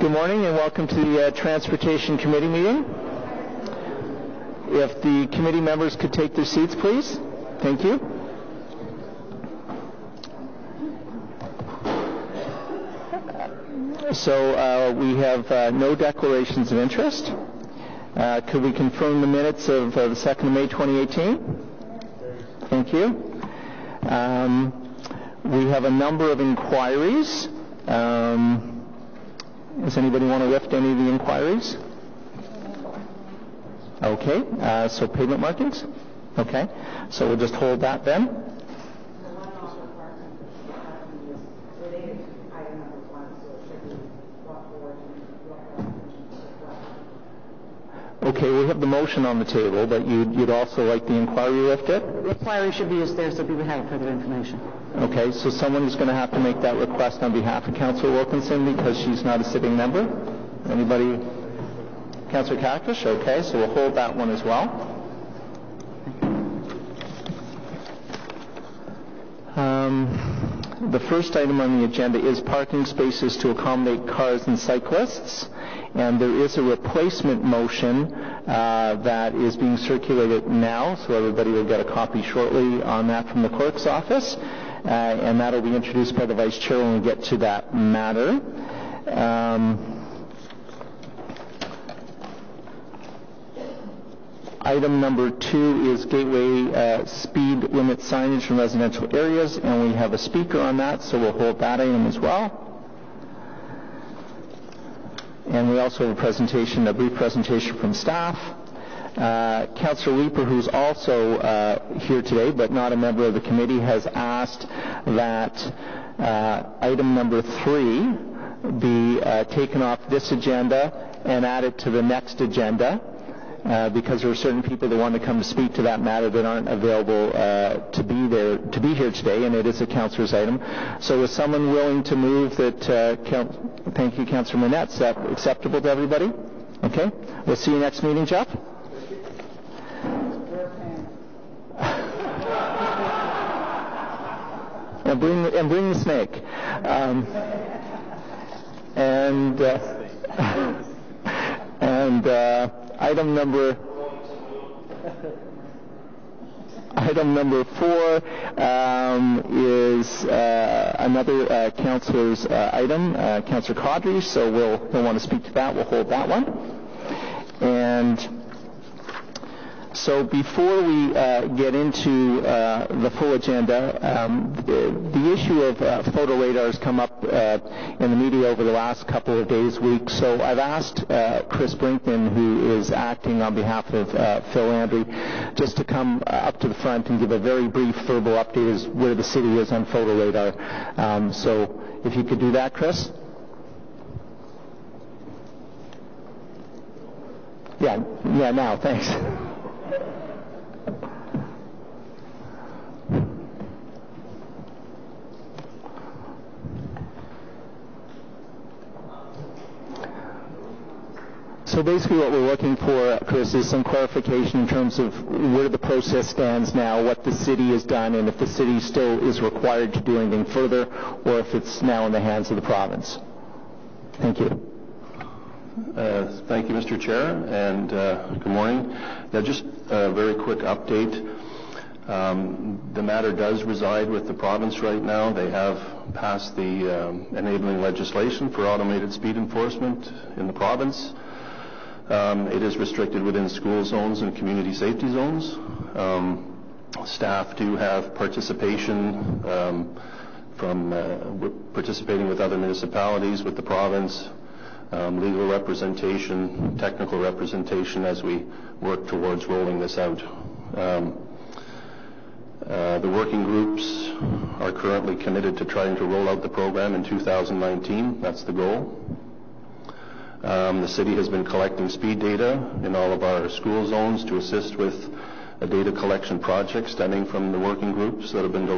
Good morning and welcome to the uh, Transportation Committee meeting. If the committee members could take their seats, please. Thank you. So uh, we have uh, no declarations of interest. Uh, could we confirm the minutes of uh, the 2nd of May 2018? Thank you. Um, we have a number of inquiries. Um, does anybody want to lift any of the inquiries? Okay, uh, so pavement markings? Okay, so we'll just hold that then. Okay, we have the motion on the table, but you'd, you'd also like the inquiry lifted? The inquiry should be used there so people have further information. Okay, so someone is going to have to make that request on behalf of Councillor Wilkinson because she's not a sitting member. Anybody? Councillor Qaqish? Okay, so we'll hold that one as well. Um, the first item on the agenda is parking spaces to accommodate cars and cyclists. And there is a replacement motion uh, that is being circulated now, so everybody will get a copy shortly on that from the clerk's office. Uh, and that will be introduced by the vice chair when we get to that matter. Um, Item number two is gateway uh, speed limit signage in residential areas, and we have a speaker on that, so we'll hold that item as well. And we also have a presentation, a brief presentation from staff. Uh, Councillor Leiper, who's also uh, here today but not a member of the committee, has asked that uh, item number three be uh, taken off this agenda and added to the next agenda. Uh, because there are certain people that want to come to speak to that matter that aren't available uh, to be there to be here today, and it is a councillor's item. So, is someone willing to move that? Uh, thank you, Councillor Monette. Is that acceptable to everybody? Okay. We'll see you next meeting, Jeff. and bring and bring the snake. Um, and uh, and uh, item number item number four um, is uh, another uh, councillor's uh, item, uh, Councillor Qadri. So we'll we'll want to speak to that. We'll hold that one. And so before we uh, get into uh, the full agenda, um, the, the, issue of uh, photo radar has come up uh, in the media over the last couple of days, weeks. So I've asked uh, Chris Brinkman, who is acting on behalf of uh, Phil Landry, just to come up to the front and give a very brief verbal update as where the city is on photo radar. Um, so if you could do that, Chris. Yeah, yeah, now, thanks. So basically what we're looking for, Chris, is some clarification in terms of where the process stands now, what the city has done, and if the city still is required to do anything further, or if it's now in the hands of the province. Thank you. Uh, thank you, Mr. Chair, and uh, good morning. Yeah, just a very quick update. Um, the matter does reside with the province right now. They have passed the um, enabling legislation for automated speed enforcement in the province. Um, it is restricted within school zones and community safety zones. Um, staff do have participation um, from uh, participating with other municipalities, with the province, legal representation, technical representation as we work towards rolling this out. Um, uh, the working groups are currently committed to trying to roll out the program in 2019. That's the goal. Um, the city has been collecting speed data in all of our school zones to assist with a data collection project stemming from the working groups that have been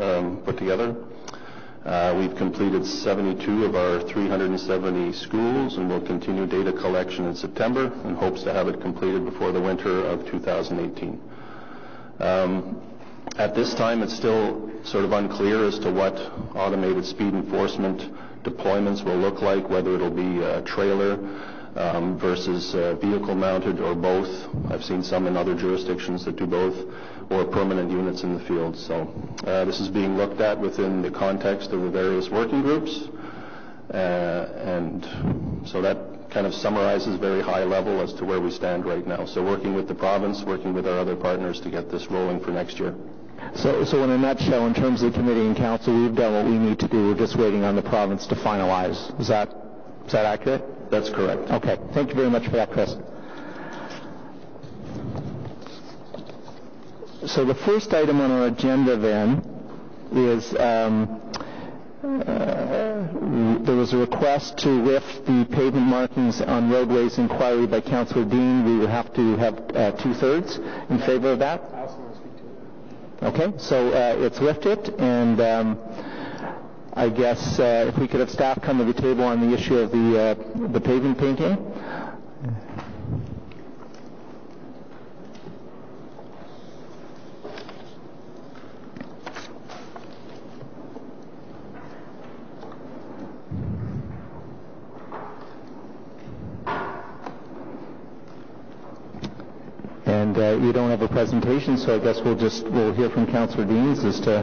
um, put together. Uh, we've completed 72 of our 370 schools and will continue data collection in September and hopes to have it completed before the winter of 2018. Um, At this time, it's still sort of unclear as to what automated speed enforcement deployments will look like, whether it'll be trailer um, versus uh, vehicle mounted or both. I've seen some in other jurisdictions that do both, or permanent units in the field. So uh, this is being looked at within the context of the various working groups. Uh, and so that kind of summarizes very high level as to where we stand right now. So working with the province, working with our other partners to get this rolling for next year. So, so in a nutshell, in terms of the committee and council, we've done what we need to do. We're just waiting on the province to finalize. Is that, is that accurate? That's correct. Okay. Thank you very much for that, Chris. So the first item on our agenda then is um, uh, there was a request to lift the pavement markings on roadways inquiry by Councillor Deans. We would have to have uh, two-thirds in favor of that. Okay, so uh, it's lifted, and um, I guess uh, if we could have staff come to the table on the issue of the uh, the pavement painting. Uh, you don't have a presentation, so I guess we'll just we'll hear from Councillor Deans as to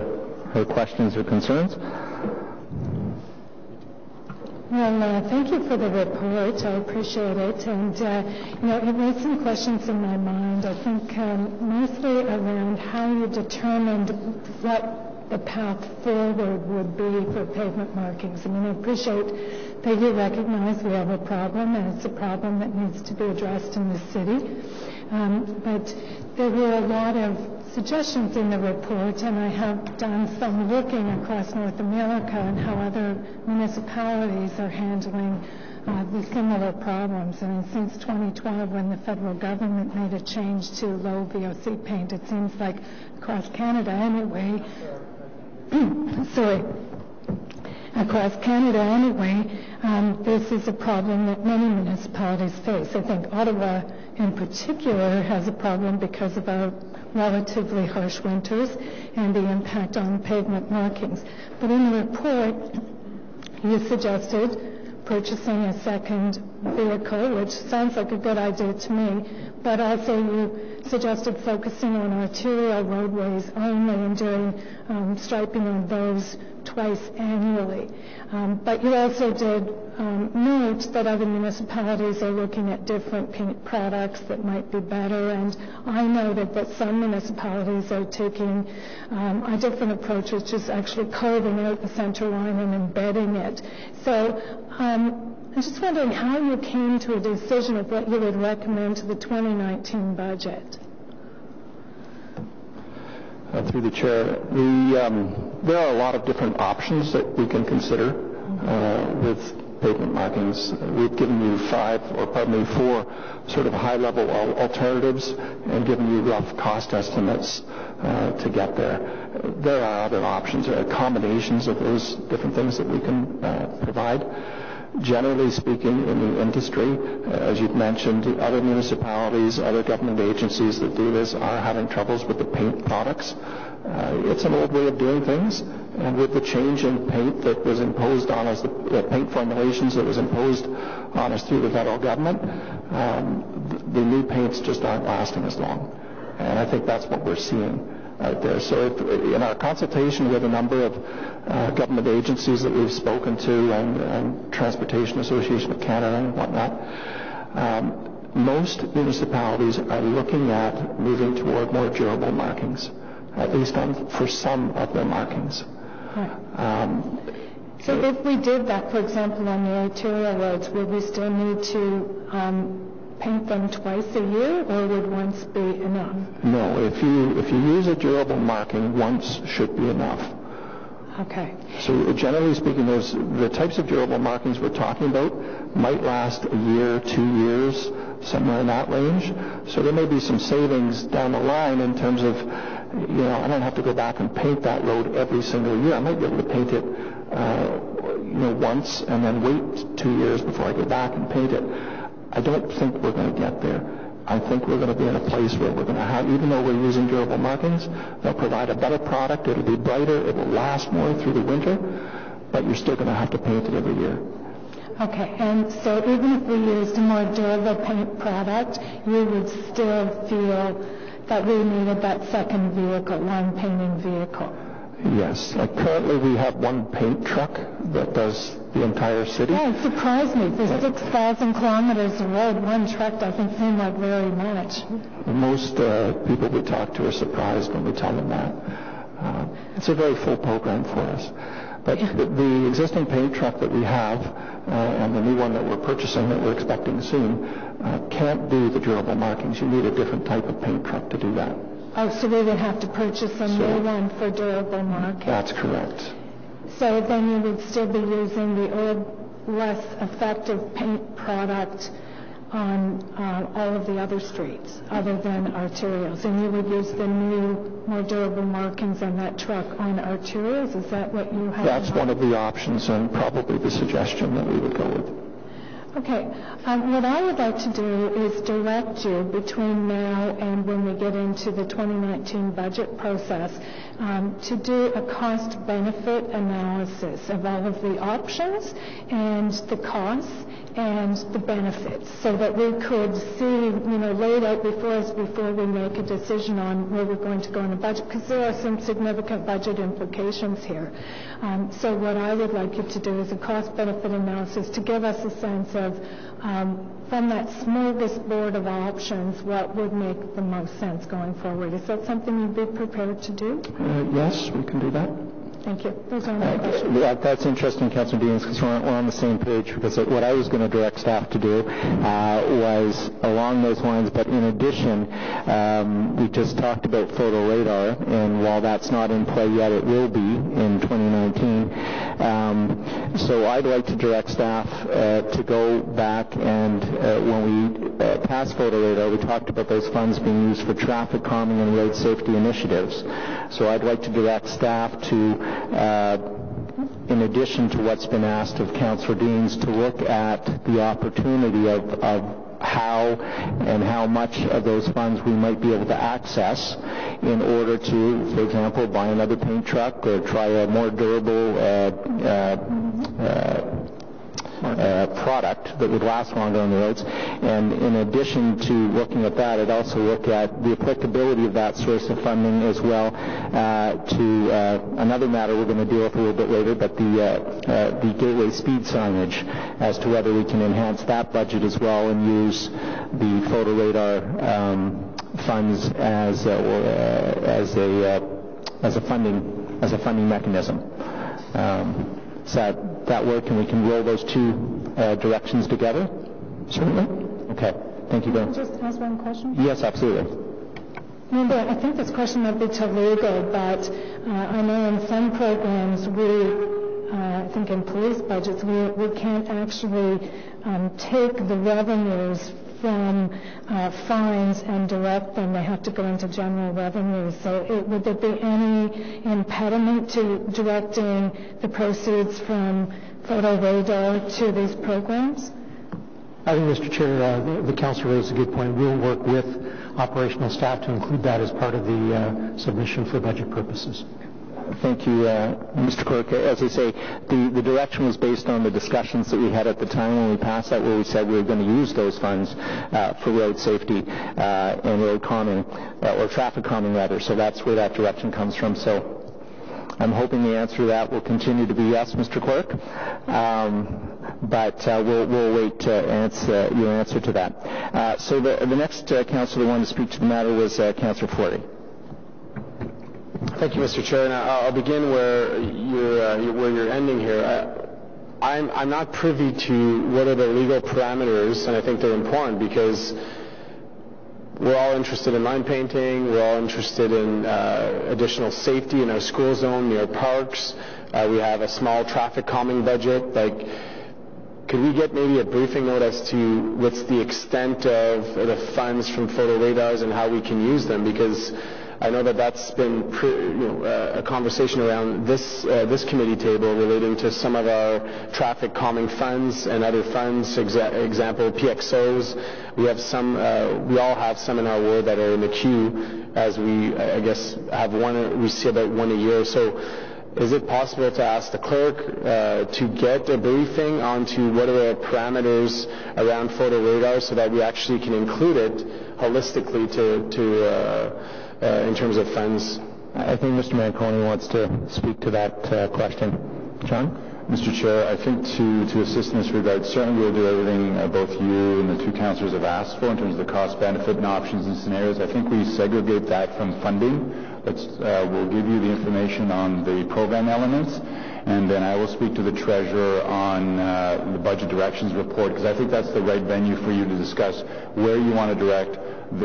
her questions or concerns. Well, uh, thank you for the report. I appreciate it. And, uh, you know, it raised some questions in my mind. I think um, mostly around how you determined what the path forward would be for pavement markings. I mean, I appreciate that you recognize we have a problem, and it's a problem that needs to be addressed in the city. Um, but there were a lot of suggestions in the report, and I have done some looking across North America and how other municipalities are handling uh, these similar problems. I mean, since 2012, when the federal government made a change to low VOC paint, it seems like across Canada anyway, sorry, across Canada anyway, um, this is a problem that many municipalities face. I think Ottawa in particular has a problem because of our relatively harsh winters and the impact on pavement markings. But in the report, you suggested purchasing a second vehicle, which sounds like a good idea to me, but also you suggested focusing on arterial roadways only and doing um, striping on those twice annually. Um, but you also did um, note that other municipalities are looking at different paint products that might be better, and I noted that some municipalities are taking um, a different approach, which is actually carving out the center line and embedding it. So um, I'm just wondering how you came to a decision of what you would recommend to the 2019 budget. Uh, through the chair, the, um, there are a lot of different options that we can consider uh, with pavement markings. We've given you five, or pardon me, four sort of high-level alternatives and given you rough cost estimates uh, to get there. There are other options, there are combinations of those different things that we can uh, provide generally speaking, in the industry, uh, as you've mentioned, other municipalities, other government agencies that do this are having troubles with the paint products. Uh, it's an old way of doing things, and with the change in paint that was imposed on us, the, the paint formulations that was imposed on us through the federal government, um, the, the new paints just aren't lasting as long. And I think that's what we're seeing out there. So if, in our consultation with a number of uh, government agencies that we've spoken to and, and, Transportation Association of Canada and whatnot, um, most municipalities are looking at moving toward more durable markings, at least on, for some of their markings. Right. Um, so if we did that, for example, on the arterial roads, would we still need to um, paint them twice a year, or would once be enough? No, if you if you use a durable marking, once should be enough. Okay. So generally speaking, those the types of durable markings we're talking about might last a year, two years, somewhere in that range. So there may be some savings down the line in terms of, you know, I don't have to go back and paint that road every single year. I might be able to paint it, uh, you know, once and then wait two years before I go back and paint it. I don't think we're going to get there. I think we're going to be in a place where we're going to have, even though we're using durable markings, they'll provide a better product. It'll be brighter. It will last more through the winter, but you're still going to have to paint it every year. Okay, and so even if we used a more durable paint product, you would still feel that we needed that second vehicle, one painting vehicle? Yes. Like currently we have one paint truck that does the entire city. Yeah, it surprised me. For 6,000 kilometers of road, one truck doesn't seem like very much. Most uh, people we talk to are surprised when we tell them that. Uh, it's a very full program for us. But the existing paint truck that we have uh, and the new one that we're purchasing that we're expecting soon uh, can't do the durable markings. You need a different type of paint truck to do that. Oh, so we would have to purchase a new one for durable markings? That's correct. So then you would still be using the old, less effective paint product on uh, all of the other streets other than arterials. And you would use the new, more durable markings on that truck on arterials? Is that what you have? That's one of the options and probably the suggestion that we would go with. Okay. Um, what I would like to do is direct you between now and when we get into the 2019 budget process um, to do a cost-benefit analysis of all of the options and the costs and the benefits so that we could see, you know, laid out before us before we make a decision on where we're going to go in the budget because there are some significant budget implications here. Um, so what I would like you to do is a cost-benefit analysis to give us a sense of um, from that smorgasbord of options, what would make the most sense going forward? Is that something you'd be prepared to do? Uh, yes, we can do that. Thank you. Those are my questions. Yeah, that's interesting, Councilor Deans, because we're, we're on the same page. Because what I was going to direct staff to do uh, was along those lines, but in addition, um, we just talked about photo radar, and while that's not in play yet, it will be in 2019. Um, so I'd like to direct staff uh, to go back and uh, when we uh, passed photo radar, we talked about those funds being used for traffic calming and road safety initiatives. So I'd like to direct staff to in addition to what's been asked of Councillor Deans, to look at the opportunity of, of how and how much of those funds we might be able to access in order to, for example, buy another paint truck or try a more durable uh, uh, uh uh, product that would last longer on the roads. And in addition to looking at that, I'd also look at the applicability of that source of funding as well uh, to uh, another matter we're going to deal with a little bit later, but the, uh, uh, the gateway speed signage as to whether we can enhance that budget as well and use the photo radar um, funds as, uh, as, a, as, a funding, as a funding mechanism. Um, that, that work and we can roll those two uh, directions together? Certainly. Okay. Thank you, Ben. Just ask one question? Yes, absolutely. Remember, I think this question might be too legal, but uh, I know in some programs we, uh, I think in police budgets, we, we can't actually um, take the revenues from uh, fines and direct them. They have to go into general revenue. So it, would there be any impediment to directing the proceeds from photo radar to these programs? I think, Mr. Chair, uh, the, the council raised a good point. We'll work with operational staff to include that as part of the uh, submission for budget purposes. Thank you, uh, Mr. Clerk. As I say, the, the direction was based on the discussions that we had at the time when we passed that, where we said we were going to use those funds uh, for road safety uh, and road calming, uh, or traffic calming rather. So that's where that direction comes from. So I'm hoping the answer to that will continue to be yes, Mr. Clerk. Um, but uh, we'll, we'll, wait to answer your answer to that. Uh, so the, the next uh, councillor who wanted to speak to the matter was uh, Councillor Flaherty. Thank you, Mr. Chair. And I'll begin where you're, uh, where you're ending here. I, I'm, I'm not privy to what are the legal parameters, and I think they're important because we're all interested in line painting. We're all interested in uh, additional safety in our school zone near parks. Uh, we have a small traffic calming budget. Like, could we get maybe a briefing note as to what's the extent of the funds from photo radars and how we can use them? Because I know that that's been pre, you know, uh, a conversation around this uh, this committee table relating to some of our traffic calming funds and other funds. Exa- example, PXOs. We have some. Uh, we all have some in our ward that are in the queue, as we I guess have one. We see about one a year. So is it possible to ask the clerk uh, to get a briefing onto what are the parameters around photo radar so that we actually can include it holistically to, to uh, in terms of funds? I think Mr. Manconi wants to speak to that uh, question. John? Mr. Chair, I think to, to assist in this regard, certainly we'll do everything uh, both you and the two councillors have asked for in terms of the cost benefit and options and scenarios. I think we segregate that from funding. Let's, uh, we'll give you the information on the program elements, and then I will speak to the treasurer on uh, the budget directions report, because I think that's the right venue for you to discuss where you want to direct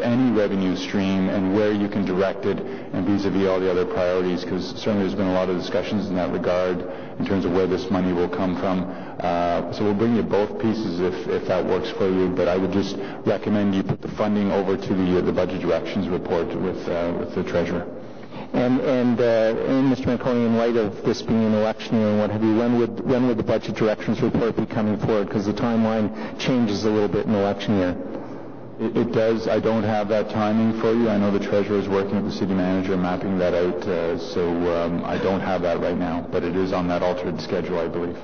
any revenue stream and where you can direct it and vis-a-vis all the other priorities, because certainly there's been a lot of discussions in that regard in terms of where this money will come from. Uh, so we'll bring you both pieces if, if that works for you, but I would just recommend you put the funding over to the, uh, the budget directions report with, uh, with the treasurer. And, and, uh, and Mr. Manconi, in light of this being an election year and what have you, when would, when would the budget directions report be coming forward? Because the timeline changes a little bit in election year. It, it does. I don't have that timing for you. I know the treasurer is working with the city manager mapping that out, uh, so um, I don't have that right now, but it is on that altered schedule, I believe.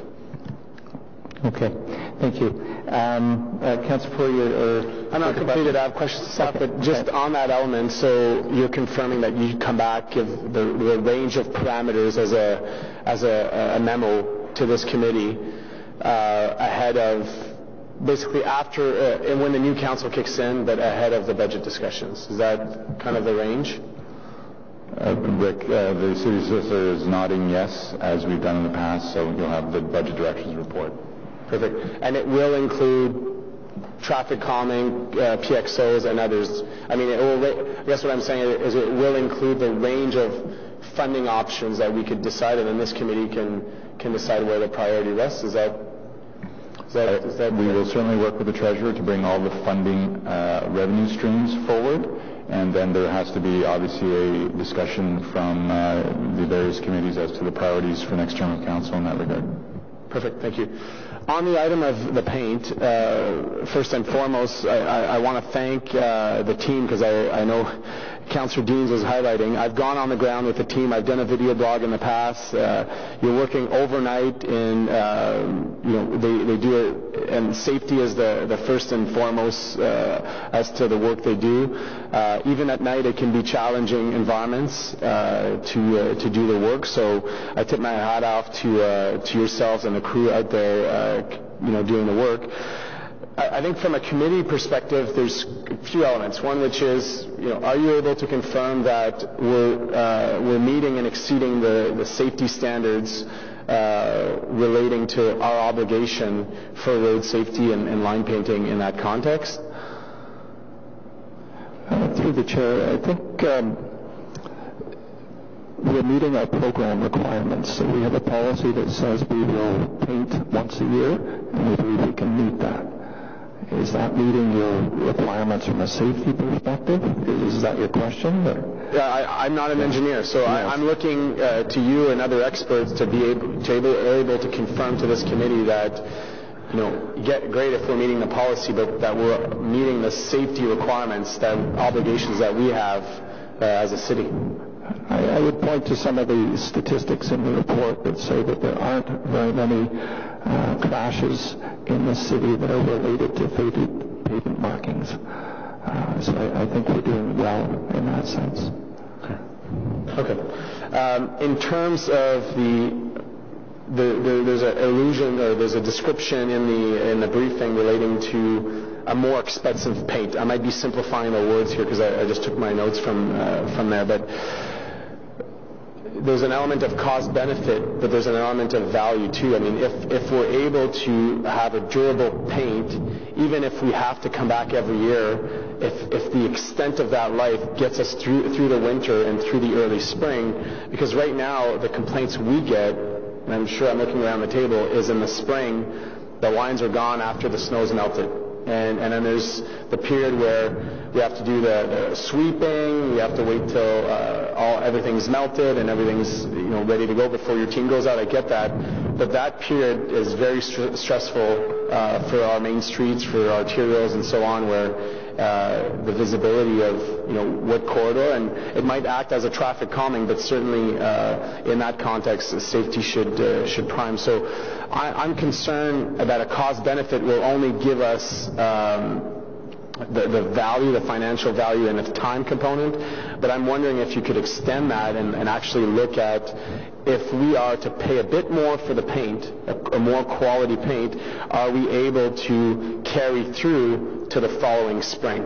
Okay, thank you. Um, uh, Councillor Poirier, or I'm not completed. I have questions to stop, Okay, but just okay. on that element, so you're confirming that you come back, give the, the range of parameters as a as a, a memo to this committee uh, ahead of basically after uh, and when the new council kicks in, but ahead of the budget discussions. Is that kind of the range? Uh, Rick, uh, the city solicitor is nodding yes, as we've done in the past, so you'll have the budget directions report. Perfect. And it will include traffic calming, uh, PXOs, and others. I mean, it will, I guess what I'm saying is it will include the range of funding options that we could decide, and then this committee can can decide where the priority rests. Is that is that, is that We will certainly work with the treasurer to bring all the funding uh, revenue streams forward, and then there has to be obviously a discussion from uh, the various committees as to the priorities for next term of council in that regard. Perfect. Thank you. On the item of the paint, uh, first and foremost, I, I, I want to thank uh, the team because I, I know Councillor Deans was highlighting. I've gone on the ground with the team. I've done a video blog in the past. Uh, you're working overnight in, uh, you know, they, they do it, and safety is the, the first and foremost uh, as to the work they do. Uh, even at night, it can be challenging environments uh, to uh, to do the work. So I tip my hat off to to yourselves and the crew out there, you know, doing the work. I think from a committee perspective, there's a few elements. One which is, you know, are you able to confirm that we're, uh, we're meeting and exceeding the, the safety standards uh, relating to our obligation for road safety and, and line painting in that context? Uh, Through the chair, I think um, we're meeting our program requirements. So we have a policy that says we will paint once a year, and we believe we can meet that. Is that meeting your requirements from a safety perspective? Is that your question? Yeah, I, I'm not an engineer, so I, I'm looking uh, to you and other experts to be able to, able, able to confirm to this committee that, you know, get great if we're meeting the policy, but that we're meeting the safety requirements, that obligations that we have uh, as a city. I, I would point to some of the statistics in the report that say that there aren't very many uh, crashes in the city that are related to faded pavement markings. Uh, so I, I think we're doing well in that sense. Okay. Um, in terms of the, the, the there's an illusion or there's a description in the in the briefing relating to a more expensive paint. I might be simplifying the words here because I, I just took my notes from uh, from there, but there's an element of cost benefit, but there's an element of value too. I mean, if, if we're able to have a durable paint, even if we have to come back every year, if, if the extent of that life gets us through, through the winter and through the early spring, because right now the complaints we get, and I'm sure I'm looking around the table, is in the spring, the lines are gone after the snow's melted. And, and then there's the period where we have to do the, the sweeping, we have to wait till uh, all everything's melted and everything's you know ready to go before your team goes out. I get that, but that period is very st- stressful uh, for our main streets, for arterials, and so on, where uh, the visibility of you know what corridor, and it might act as a traffic calming, but certainly uh, in that context, safety should uh, should prime. So I, am concerned that a cost benefit will only give us. Um, the, the, value, the financial value, and the time component. But I'm wondering if you could extend that and, and, actually look at if we are to pay a bit more for the paint, a, a more quality paint, are we able to carry through to the following spring?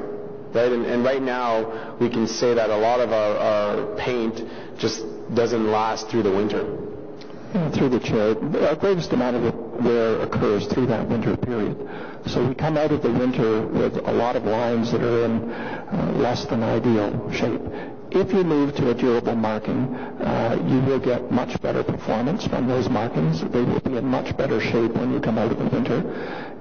Right? And, and right now, we can say that a lot of our, our paint just doesn't last through the winter. Through the chair, our greatest amount of wear occurs through that winter period. So we come out of the winter with a lot of lines that are in uh, less than ideal shape. If you move to a durable marking, uh, you will get much better performance from those markings. They will be in much better shape when you come out of the winter,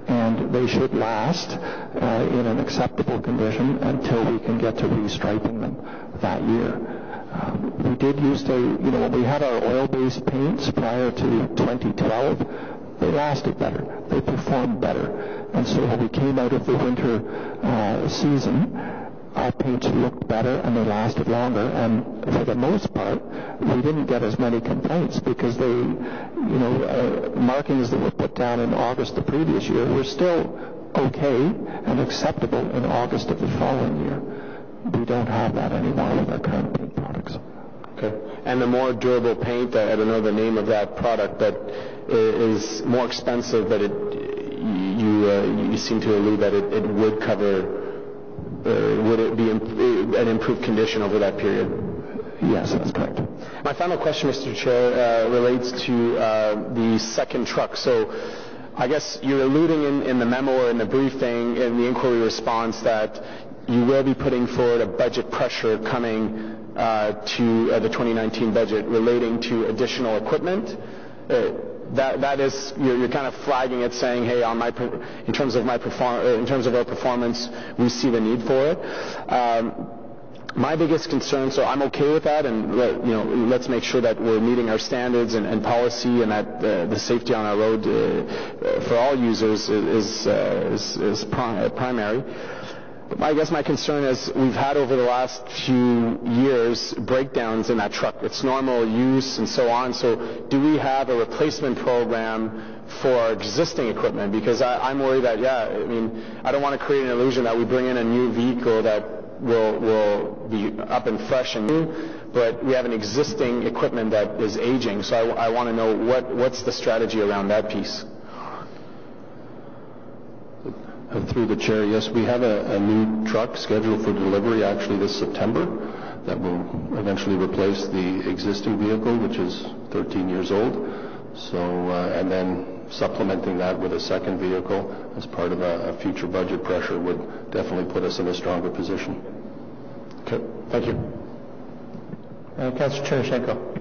and they should last uh, in an acceptable condition until we can get to restriping them that year. We did used to, you know, when we had our oil-based paints prior to 2012, they lasted better. They performed better. And so when we came out of the winter uh, season, our paints looked better and they lasted longer. And for the most part, we didn't get as many complaints because they, you know, uh, markings that were put down in August the previous year were still okay and acceptable in August of the following year. We don't have that anymore with our current paint products. Okay. And the more durable paint, I don't know the name of that product, but is more expensive, but it, you, uh, you seem to allude that it, it would cover, uh, would it be imp- an improved condition over that period? Yes, that's correct. My final question, Mr. Chair, uh, relates to uh, the second truck. So I guess you're alluding in, in the memo or in the briefing, in the inquiry response, that you will be putting forward a budget pressure coming uh, to uh, the 2019 budget relating to additional equipment. Uh, that is you're, kind of flagging it, saying, "Hey, in terms of my perform in terms of our performance, we see the need for it." Um, my biggest concern, so I'm okay with that, and let, you know, let's make sure that we're meeting our standards and, policy, and that the safety on our road for all users is primary. I guess my concern is we've had over the last few years breakdowns in that truck. It's normal use and so on. So do we have a replacement program for our existing equipment? Because I, am worried that, yeah, I mean, I don't want to create an illusion that we bring in a new vehicle that will, will be up and fresh and new, but we have an existing equipment that is aging. So I, I want to know what, what's the strategy around that piece? Uh, through the chair, yes, we have a, a, new truck scheduled for delivery actually this September that will eventually replace the existing vehicle, which is 13 years old. So, uh, and then supplementing that with a second vehicle as part of a, a future budget pressure would definitely put us in a stronger position. Okay, thank you. Uh, Councilor Chernushenko.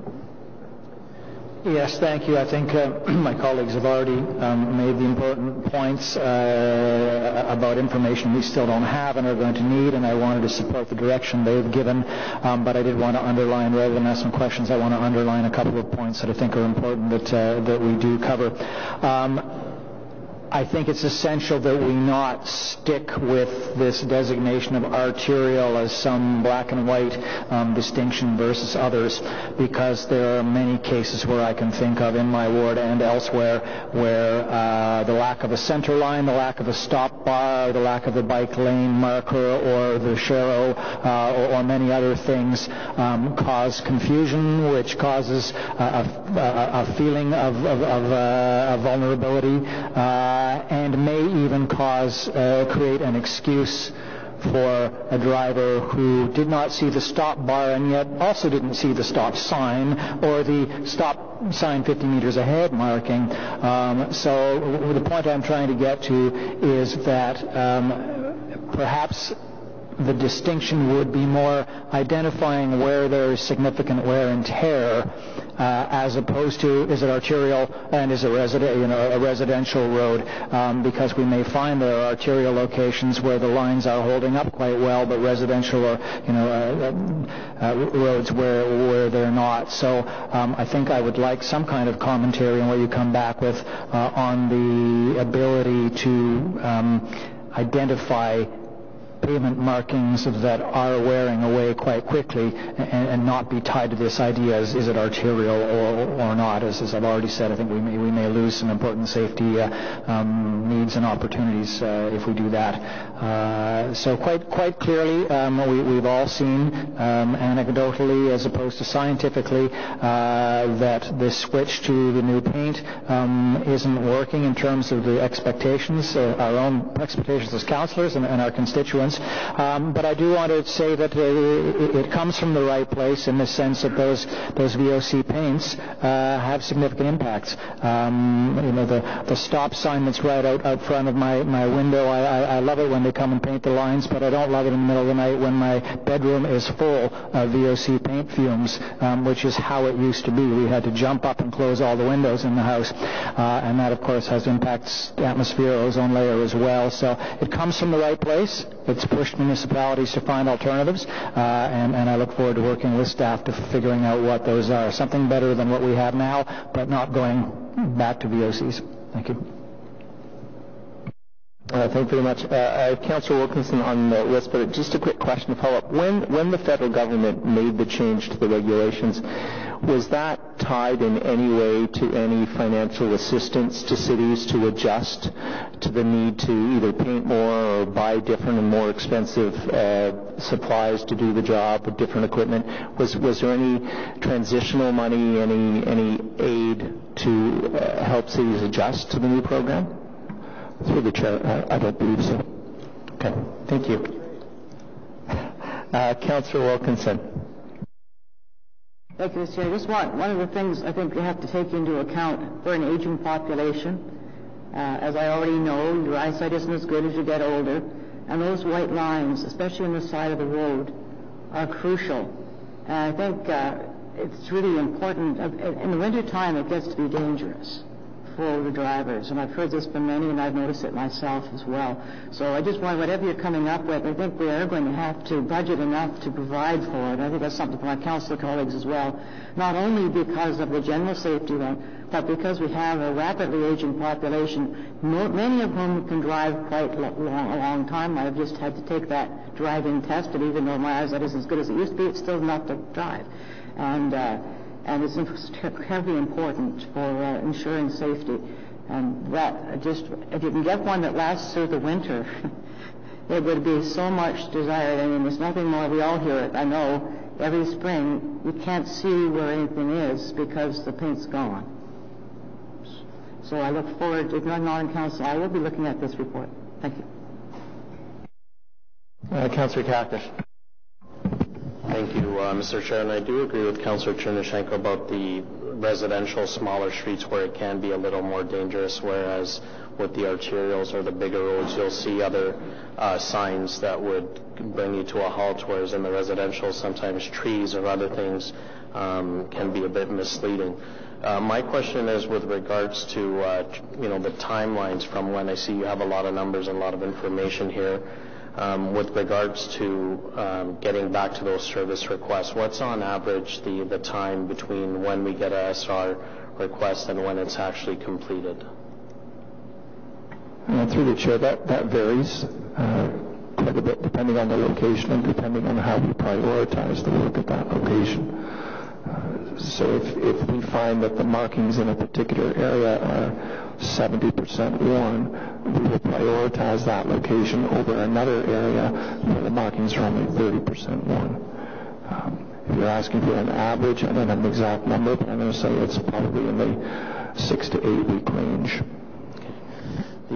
Yes, thank you. I think uh, my colleagues have already um, made the important points uh, about information we still don't have and are going to need, and I wanted to support the direction they've given. Um, but I did want to underline, rather than ask some questions, I want to underline a couple of points that I think are important that uh, that we do cover. Um, I think it's essential that we not stick with this designation of arterial as some black and white um, distinction versus others, because there are many cases where I can think of in my ward and elsewhere where uh, the lack of a center line, the lack of a stop bar, the lack of a bike lane marker, or the sharrow, uh, or, or, many other things um, cause confusion, which causes a, a, a feeling of, of, of, uh, of vulnerability. Uh, and may even cause, uh, create an excuse for a driver who did not see the stop bar and yet also didn't see the stop sign or the stop sign 50 meters ahead marking. Um, so the point I'm trying to get to is that um, perhaps the distinction would be more identifying where there is significant wear and tear, uh, as opposed to is it arterial and is it you know, a residential road, um, because we may find there are arterial locations where the lines are holding up quite well, but residential or you know uh, uh, roads where where they're not. So um, I think I would like some kind of commentary on what you come back with uh, on the ability to um, identify pavement markings that are wearing away quite quickly and, and not be tied to this idea as is it arterial or, or not. As, as I've already said, I think we may, we may lose some important safety uh, um, needs and opportunities uh, if we do that. Uh, so quite quite clearly, um, we, we've all seen um, anecdotally as opposed to scientifically uh, that this switch to the new paint um, isn't working in terms of the expectations, uh, our own expectations as councillors and, and our constituents um, but I do want to say that it, it, comes from the right place in the sense that those those VOC paints uh, have significant impacts. Um, you know, the, the stop sign that's right out, out front of my, my window, I, I, I love it when they come and paint the lines, but I don't love it in the middle of the night when my bedroom is full of VOC paint fumes, um, which is how it used to be. We had to jump up and close all the windows in the house, uh, and that, of course, has impacts atmosphere, ozone layer as well. So it comes from the right place. It's pushed municipalities to find alternatives, uh, and, and I look forward to working with staff to figuring out what those are. Something better than what we have now, but not going back to VOCs. Thank you. Uh, thank you very much. Uh, Councillor Wilkinson on the list, but just a quick question to follow up. When, when the federal government made the change to the regulations, was that tied in any way to any financial assistance to cities to adjust to the need to either paint more or buy different and more expensive uh, supplies to do the job with different equipment? Was, was there any transitional money, any, any aid to uh, help cities adjust to the new program? Through the chair, I, I don't believe so. Okay, thank you. Uh, Councillor Wilkinson. Thank you, Mr. Chair. Just one, one of the things I think you have to take into account for an aging population, uh, as I already know, your eyesight isn't as good as you get older, and those white lines, especially on the side of the road, are crucial. And I think uh, it's really important. In the wintertime, it gets to be dangerous for the drivers, and I've heard this from many, and I've noticed it myself as well. So I just want whatever you're coming up with, I think we are going to have to budget enough to provide for it. I think that's something for my council colleagues as well, not only because of the general safety one, but because we have a rapidly aging population, many of whom can drive quite long, a long time. I've just had to take that driving test, and even though my eyesight isn't as good as it used to be, it's still enough to drive. And uh, and it's heavily important for uh, ensuring safety. And that just, if you can get one that lasts through the winter, it would be so much desired. I mean, there's nothing more. We all hear it. I know every spring you can't see where anything is because the paint's gone. So I look forward, if not on council, I will be looking at this report. Thank you. Uh, Councillor Qaqish. Thank you, uh, Mr. Chair. And I do agree with Councillor Chernushenko about the residential smaller streets where it can be a little more dangerous, whereas with the arterials or the bigger roads, you'll see other uh, signs that would bring you to a halt, whereas in the residential, sometimes trees or other things um, can be a bit misleading. Uh, my question is with regards to, uh, you know, the timelines from when I see you have a lot of numbers and a lot of information here with regards to um, getting back to those service requests, what's on average the, time between when we get a SR request and when it's actually completed? Uh, through the chair, that, that varies uh, quite a bit depending on the location and depending on how we prioritize the work at that location. So if, if we find that the markings in a particular area are 70% worn, we will prioritize that location over another area where the markings are only 30% worn. Um, if you're asking for an average, I don't have an exact number, but I'm going to say it's probably in the six to eight week range.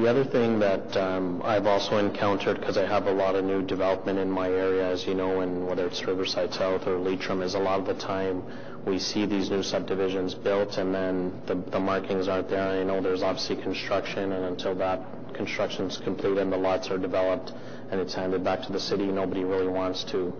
The the other thing that um, I've also encountered, because I have a lot of new development in my area, as you know, and whether it's Riverside South or Leitrim, is a lot of the time we see these new subdivisions built and then the, the markings aren't there. I know there's obviously construction, and until that construction's complete and the lots are developed and it's handed back to the city, nobody really wants to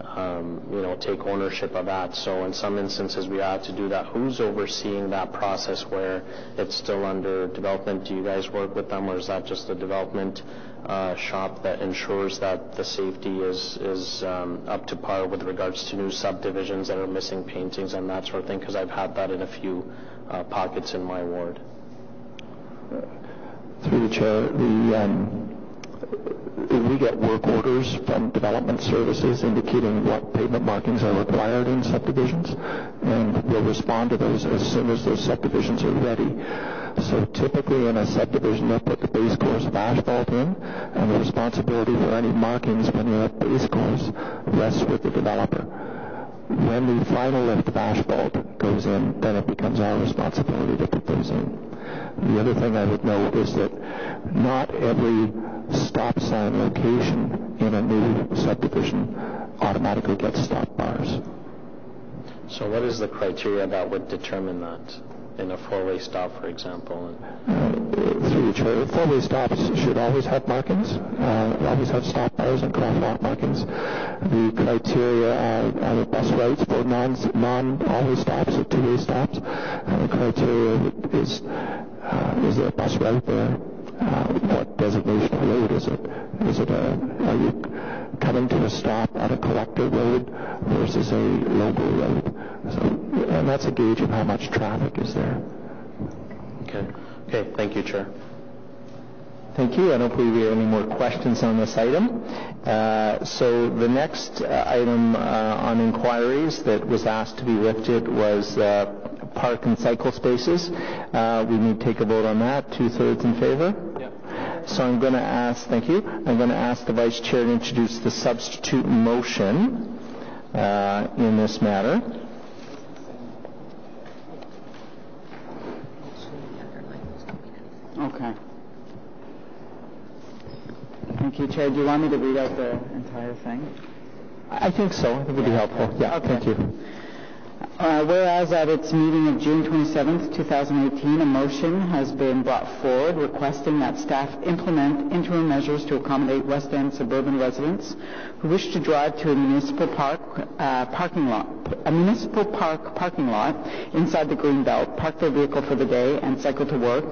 um, you know, take ownership of that. So in some instances, we have to do that. Who's overseeing that process where it's still under development? Do you guys work with them, or is that just a development uh, shop that ensures that the safety is is um, up to par with regards to new subdivisions that are missing paintings and that sort of thing? Because I've had that in a few uh, pockets in my ward. Through the chair, the um, we get work orders from development services indicating what pavement markings are required in subdivisions, and we'll respond to those as soon as those subdivisions are ready. So typically in a subdivision, they'll put the base course of asphalt in, and the responsibility for any markings when you have base course rests with the developer. When the final lift of asphalt goes in, then it becomes our responsibility to put those in. The other thing I would note is that not every stop sign location in a new subdivision automatically gets stop bars. So what is the criteria that would determine that in a four-way stop, for example? Uh, four-way stops should always have markings, uh, always have stop bars and crosswalk markings. The criteria are, are bus routes for non, non-always stops or two-way stops. And the criteria is, uh, is there a bus route there? Uh, what designation of road is it? Is it a, are you coming to a stop at a collector road versus a local road? So, and that's a gauge of how much traffic is there. Okay. Okay. Thank you, Chair. Thank you. I don't believe we have any more questions on this item. Uh, so the next uh, item uh, on inquiries that was asked to be lifted was uh, park and cycle spaces. Uh, we need to take a vote on that. Two-thirds in favor? So I'm going to ask, thank you, I'm going to ask the Vice Chair to introduce the substitute motion uh, in this matter. Okay. Thank you, Chair. Do you want me to read out the entire thing? I think so. I think it would be helpful. Yeah, Okay. thank you. Uh, whereas at its meeting of June 27, 2018, a motion has been brought forward requesting that staff implement interim measures to accommodate West End suburban residents wish to drive to a municipal park uh, parking lot, a municipal park parking lot inside the green belt, park their vehicle for the day, and cycle to work.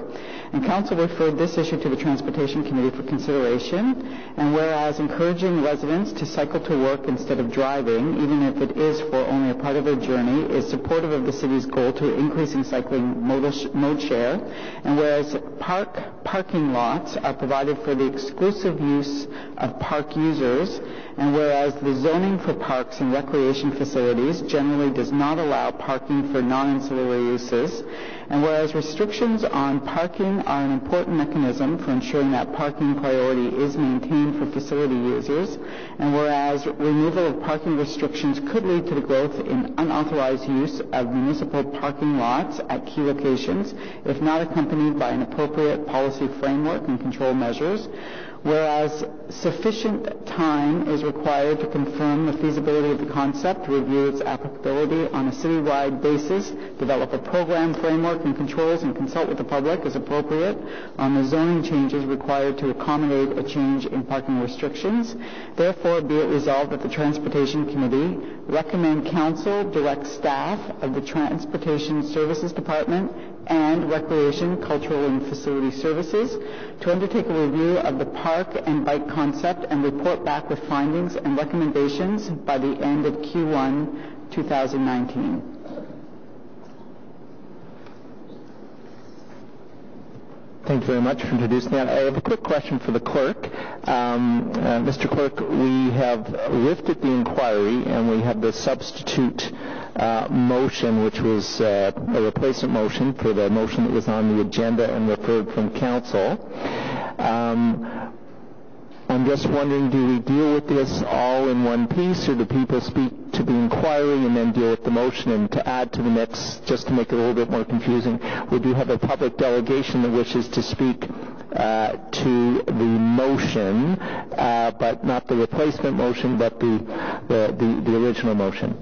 And council referred this issue to the transportation committee for consideration. And whereas encouraging residents to cycle to work instead of driving, even if it is for only a part of their journey, is supportive of the city's goal to increasing cycling mode, mode share. And whereas park parking lots are provided for the exclusive use of park users, and whereas the zoning for parks and recreation facilities generally does not allow parking for non-ancillary uses, and whereas restrictions on parking are an important mechanism for ensuring that parking priority is maintained for facility users, and whereas removal of parking restrictions could lead to the growth in unauthorized use of municipal parking lots at key locations if not accompanied by an appropriate policy framework and control measures, whereas sufficient time is required to confirm the feasibility of the concept, review its applicability on a citywide basis, develop a program framework and controls, and consult with the public as appropriate on the zoning changes required to accommodate a change in parking restrictions. Therefore, be it resolved that the Transportation Committee recommend council direct staff of the Transportation Services Department and Recreation, Cultural, and Facility Services to undertake a review of the park and bike concept and report back with findings and recommendations by the end of Q1 2019. Thank you very much for introducing that. I have a quick question for the clerk. Um, uh, Mr. Clerk, we have lifted the inquiry and we have the substitute uh, motion, which was uh, a replacement motion for the motion that was on the agenda and referred from council. Um, I'm just wondering, do we deal with this all in one piece, or do people speak to the inquiry and then deal with the motion? And to add to the mix, just to make it a little bit more confusing, we do have a public delegation that wishes to speak uh, to the motion, uh, but not the replacement motion, but the, the, the, the original motion.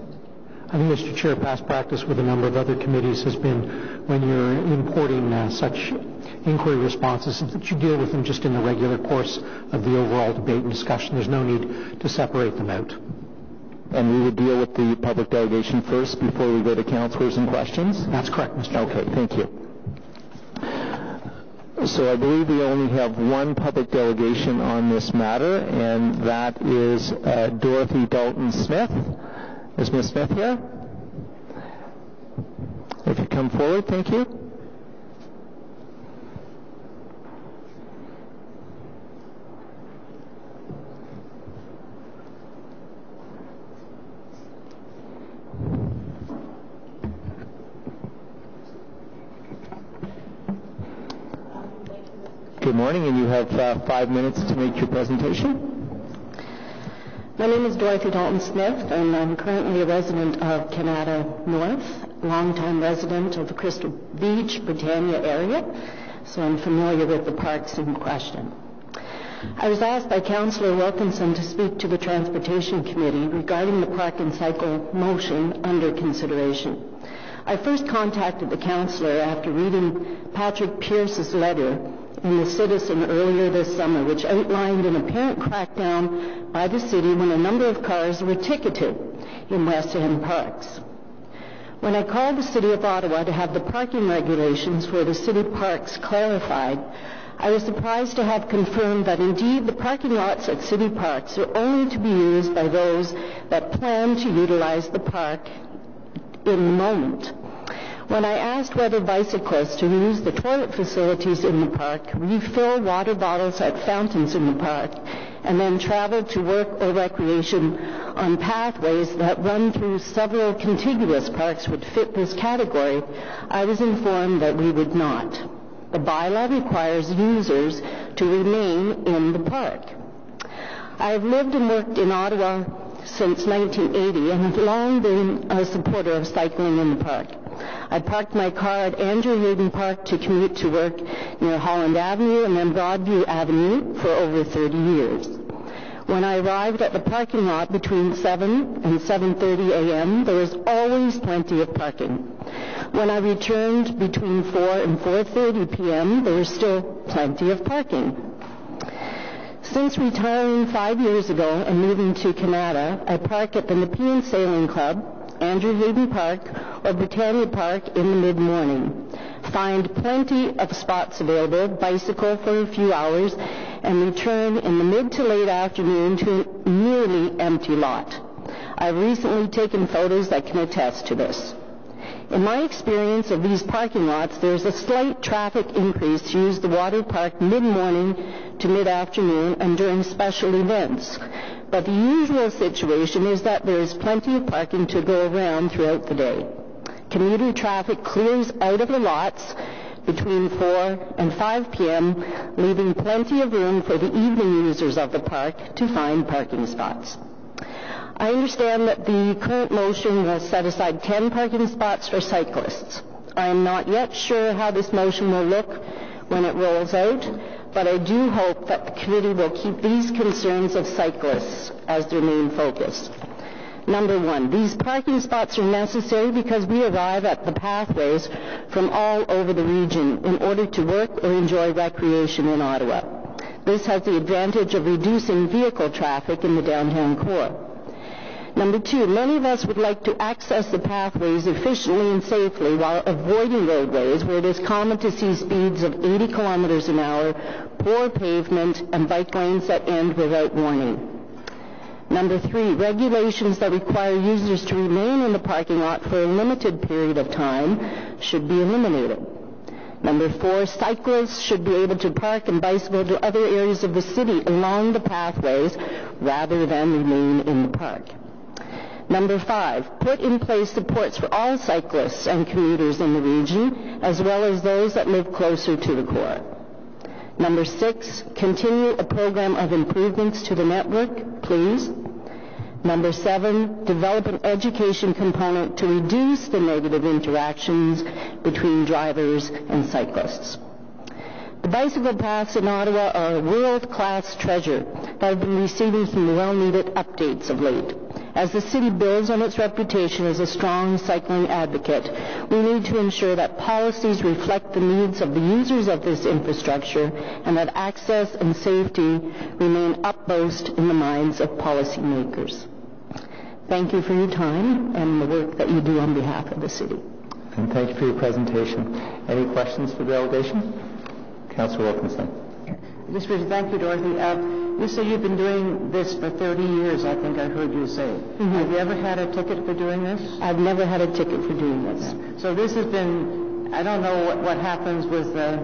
I think, Mr. Chair, past practice with a number of other committees has been when you're importing uh, such inquiry responses that you deal with them just in the regular course of the overall debate and discussion. There's no need to separate them out. And we would deal with the public delegation first before we go to councilors and questions? That's correct, Mr. Okay, thank you. So I believe we only have one public delegation on this matter, and that is uh, Dorothy Dalton Smith. Is Ms. Smith here? If you come forward, thank you. Good morning, and you have uh, five minutes to make your presentation. My name is Dorothy Dalton Smith, and I'm currently a resident of Kanata North, longtime resident of the Crystal Beach, Britannia area, so I'm familiar with the parks in question. I was asked by Councillor Wilkinson to speak to the Transportation Committee regarding the park and cycle motion under consideration. I first contacted the councillor after reading Patrick Pierce's letter in The Citizen earlier this summer, which outlined an apparent crackdown by the city when a number of cars were ticketed in West End parks. When I called the City of Ottawa to have the parking regulations for the city parks clarified, I was surprised to have confirmed that indeed the parking lots at city parks are only to be used by those that plan to utilize the park in the moment. When I asked whether bicyclists who use the toilet facilities in the park refill water bottles at fountains in the park and then travel to work or recreation on pathways that run through several contiguous parks would fit this category, I was informed that we would not. The bylaw requires users to remain in the park. I have lived and worked in Ottawa since 1980 and have long been a supporter of cycling in the park. I parked my car at Andrew Haydon Park to commute to work near Holland Avenue and then Broadview Avenue for over 30 years. When I arrived at the parking lot between 7 and 7.30 a.m., there was always plenty of parking. When I returned between 4 and 4.30 p.m., there was still plenty of parking. Since retiring five years ago and moving to Kanata, I park at the Nepean Sailing Club, Andrew Haydon Park, or Britannia Park in the mid-morning. Find plenty of spots available, bicycle for a few hours, and return in the mid to late afternoon to a nearly empty lot. I've recently taken photos that can attest to this. In my experience of these parking lots, there's a slight traffic increase to use the water park mid-morning to mid-afternoon and during special events. But the usual situation is that there is plenty of parking to go around throughout the day. Commuter traffic clears out of the lots between 4 and 5 p.m., leaving plenty of room for the evening users of the park to find parking spots. I understand that the current motion will set aside 10 parking spots for cyclists. I am not yet sure how this motion will look when it rolls out, but I do hope that the committee will keep these concerns of cyclists as their main focus. Number one, these parking spots are necessary because we arrive at the pathways from all over the region in order to work or enjoy recreation in Ottawa. This has the advantage of reducing vehicle traffic in the downtown core. Number two, many of us would like to access the pathways efficiently and safely while avoiding roadways where it is common to see speeds of 80 kilometers an hour, poor pavement, and bike lanes that end without warning. Number three, regulations that require users to remain in the parking lot for a limited period of time should be eliminated. Number four, cyclists should be able to park and bicycle to other areas of the city along the pathways rather than remain in the park. Number five, put in place supports for all cyclists and commuters in the region, as well as those that live closer to the core. Number six, continue a program of improvements to the network, please. Number seven, develop an education component to reduce the negative interactions between drivers and cyclists. The bicycle paths in Ottawa are a world-class treasure that have been receiving some well-needed updates of late. As the city builds on its reputation as a strong cycling advocate, we need to ensure that policies reflect the needs of the users of this infrastructure and that access and safety remain upmost in the minds of policymakers. Thank you for your time and the work that you do on behalf of the city. And thank you for your presentation. Any questions for the delegation? Councillor Wilkinson. Just really thank you, Dorothy. Uh, you say you've been doing this for 30 years, I think I heard you say. Mm-hmm. Have you ever had a ticket for doing this? I've never had a ticket for doing this. So this has been, I don't know what, what happens with uh,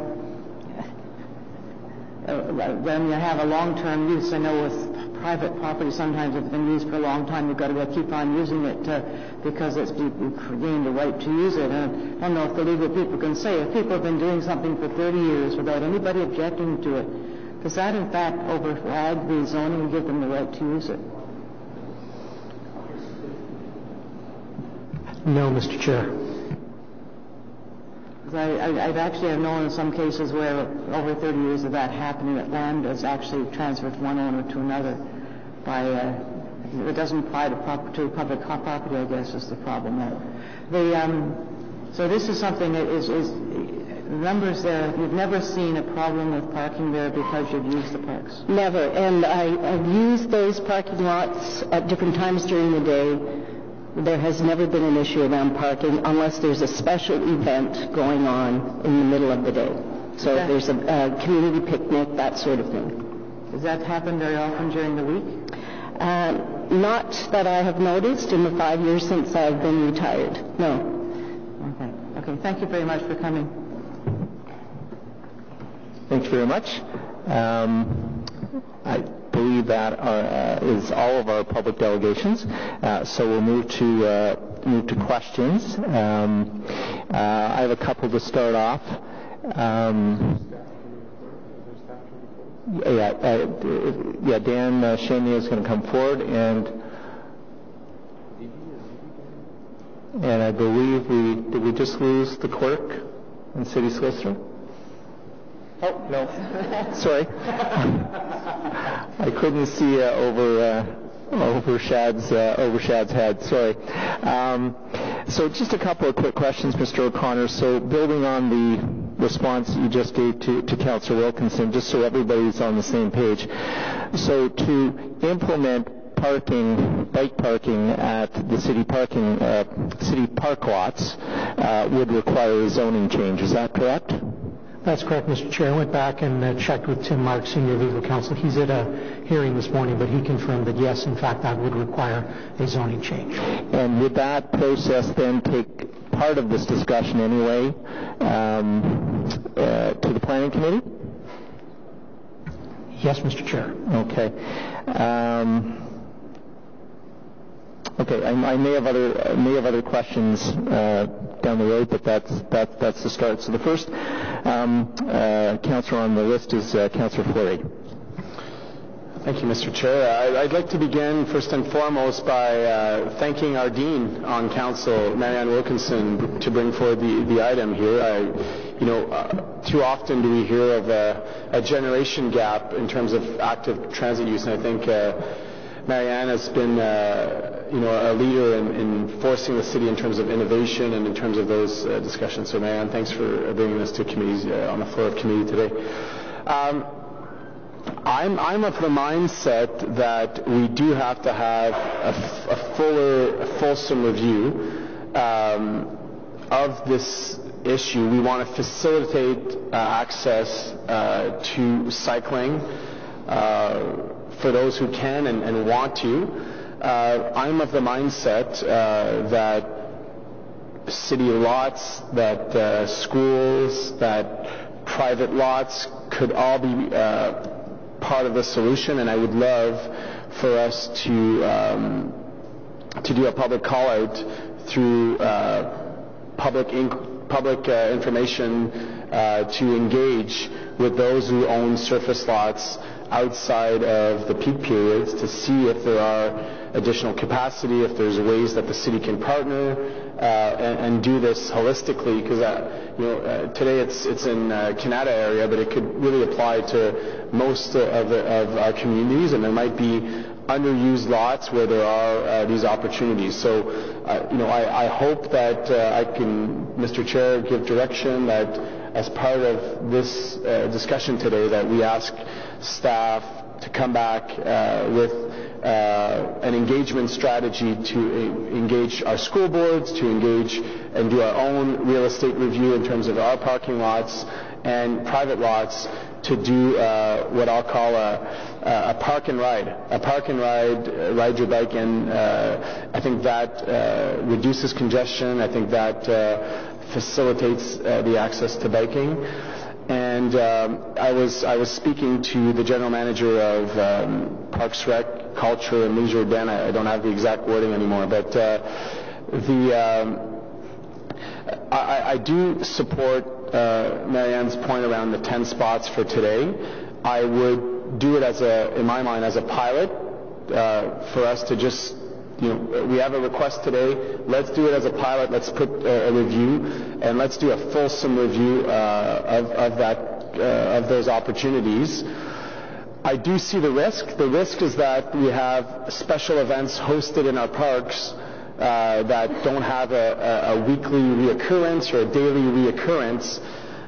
uh, when you have a long-term use. I know with private property, sometimes it's been used for a long time. You've got to keep on using it uh, because it's gained the right to use it. And I don't know if the legal people can say if people have been doing something for 30 years without anybody objecting to it, does that in fact override the zoning and give them the right to use it? No, Mr. Chair. I, I, I've actually have known in some cases where over 30 years of that happening, that land is actually transferred from one owner to another by, uh, it doesn't apply to, prop, to public property, I guess, is the problem there. The, um, so this is something that is, is numbers there, you've never seen a problem with parking there because you've used the parks? Never. And I, I've used those parking lots at different times during the day. There has never been an issue around parking unless there's a special event going on in the middle of the day. So if there's a, a community picnic, that sort of thing. Does that happen very often during the week? Uh, not that I have noticed in the five years since I've been retired. No. Okay. Okay. Thank you very much for coming. Thank you very much. Um, I believe that are, uh, is all of our public delegations. Uh, so we'll move to uh, move to questions. Um, uh, I have a couple to start off. Um, yeah, uh, yeah. Dan uh, Chenier is going to come forward, and and I believe we did we just lose the clerk and city solicitor. Oh, no. Sorry. I couldn't see uh, over uh, over Shad's uh, over Shad's head. Sorry. Um, so just a couple of quick questions, Mr. O'Connor. So building on the response you just gave to, to Councillor Wilkinson, just so everybody's on the same page. So to implement parking, bike parking at the city parking, uh, city park lots uh, would require a zoning change. Is that correct? That's correct, Mr. Chair. I went back and uh, checked with Tim Marc, Senior Legal Counsel. He's at a hearing this morning, but he confirmed that yes, in fact, that would require a zoning change. And would that process then take part of this discussion anyway um, uh, to the planning committee? Yes, Mr. Chair. Okay. Um, Okay, I, I, may have other I may have other questions uh, down the road, but that's that, that's the start. So the first um, uh, councillor on the list is uh, Councillor Fleury. Thank you, Mr. Chair. I'd like to begin first and foremost by uh, thanking our Dean on Council, Marianne Wilkinson, to bring forward the, the item here. I, you know, uh, too often do we hear of a, generation gap in terms of active transit use, and I think Marianne has been, uh, you know, a leader in, in, forcing the city in terms of innovation and in terms of those uh, discussions. So, Marianne, thanks for bringing this to committees uh, on the floor of committee today. Um, I'm, I'm of the mindset that we do have to have a, a fuller, a fulsome review um, of this issue. We want to facilitate uh, access uh, to cycling uh, for those who can and, and want to. Uh, I'm of the mindset uh, that city lots, that uh, schools, that private lots could all be uh, part of the solution, and I would love for us to um, to do a public call out through uh, public inc- public information to engage with those who own surface lots outside of the peak periods to see if there are additional capacity, if there's ways that the city can partner uh, and, and, do this holistically. Because uh, you know, uh, today it's it's in uh, Kanata area, but it could really apply to most of, the, of our communities, and there might be underused lots where there are uh, these opportunities. So, uh, you know, I, I hope that uh, I can, Mr. Chair, give direction that as part of this uh, discussion today that we ask staff to come back uh, with uh, an engagement strategy to engage our school boards, to engage and do our own real estate review in terms of our parking lots and private lots to do uh, what I'll call a, a, park and ride. A park and ride, uh, ride your bike in. Uh, I think that reduces congestion. I think that facilitates the access to biking. And um, I was I was speaking to the general manager of um, Parks Rec, Culture and Leisure. Dan, I, I, don't have the exact wording anymore, but the um, I, I do support uh, Marianne's point around the 10 spots for today. I would do it as a, in my mind, as a pilot uh, for us to just, you know, we have a request today. Let's do it as a pilot. Let's put a, a review, and let's do a fulsome review uh, of, of that, uh, of those opportunities. I do see the risk. The risk is that we have special events hosted in our parks uh, that don't have a, a, a, weekly reoccurrence or a daily reoccurrence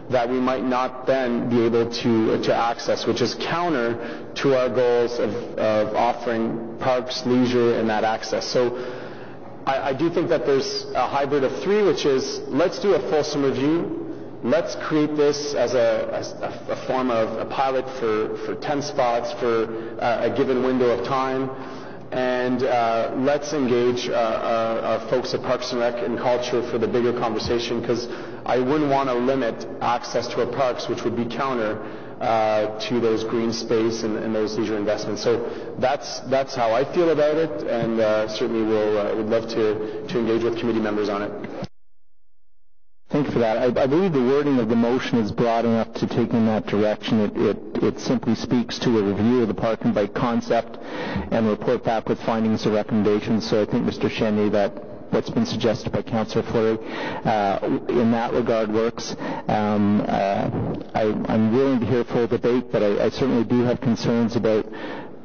that we might not then be able to, to access, which is counter to our goals of, of offering parks, leisure, and that access. So I, I do think that there's a hybrid of three, which is let's do a fulsome review, let's create this as a, as a, form of a pilot for, for 10 spots for uh, a given window of time and uh, let's engage uh, our, our, folks at Parks and Rec and Culture for the bigger conversation because I wouldn't want to limit access to our parks, which would be counter uh, to those green space and, and, those leisure investments. So that's that's how I feel about it, and uh, certainly we'll uh, would love to to engage with committee members on it. Thank you for that. I, I, believe the wording of the motion is broad enough to take in that direction. It, it, it simply speaks to a review of the park and bike concept and report back with findings or recommendations. So I think, Mr. Chenier, that what's been suggested by Councillor Fleury uh, in that regard works. Um, uh, I, am willing to hear full debate, but I, I certainly do have concerns about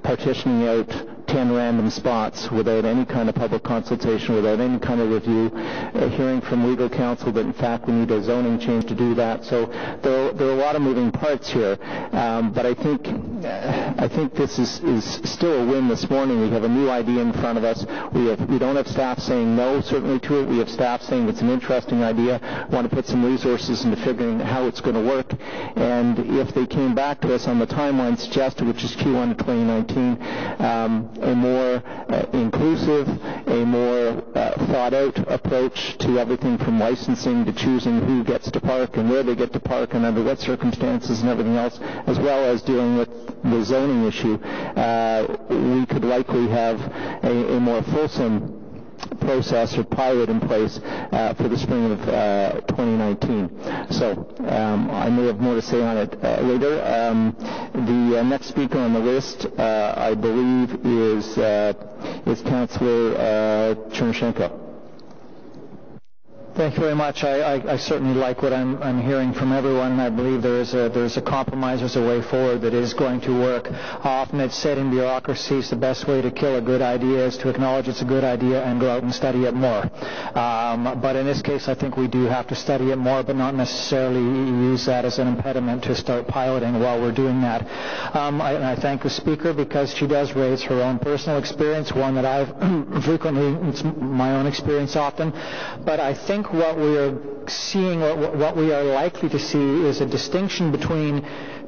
partitioning out 10 random spots without any kind of public consultation, without any kind of review, uh, hearing from legal counsel that in fact we need a zoning change to do that. So there are, there are a lot of moving parts here. Um, but I think uh, I think this is, is still a win this morning. We have a new idea in front of us. We have we don't have staff saying no certainly to it. We have staff saying it's an interesting idea. Want to put some resources into figuring how it's going to work. And if they came back to us on the timeline suggested, which is Q1 of 2019, um, a more uh, inclusive, a more uh, thought out approach to everything from licensing to choosing who gets to park and where they get to park and under what circumstances and everything else, as well as dealing with the zoning issue, uh, we could likely have a, a more fulsome process or pilot in place uh, for the spring of uh, 2019. So um, I may have more to say on it uh, later. Um, the uh, next speaker on the list, uh, I believe, is uh, is Councillor Chernushenko. Thank you very much. I, I, I certainly like what I'm, I'm, hearing from everyone, I believe there is a, there's a compromise, there's a way forward that is going to work. Often it's said in bureaucracies the best way to kill a good idea is to acknowledge it's a good idea and go out and study it more. Um, but in this case, I think we do have to study it more, but not necessarily use that as an impediment to start piloting while we're doing that. Um, I, and I thank the speaker because she does raise her own personal experience, one that I've frequently, it's my own experience often. But I think what we are seeing, what, what we are likely to see, is a distinction between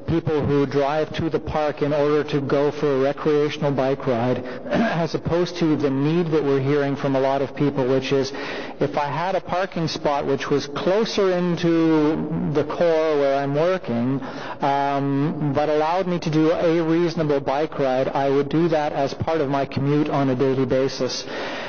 people who drive to the park in order to go for a recreational bike ride, as opposed to the need that we're hearing from a lot of people, which is if I had a parking spot which was closer into the core where I'm working, um, but allowed me to do a reasonable bike ride, I would do that as part of my commute on a daily basis.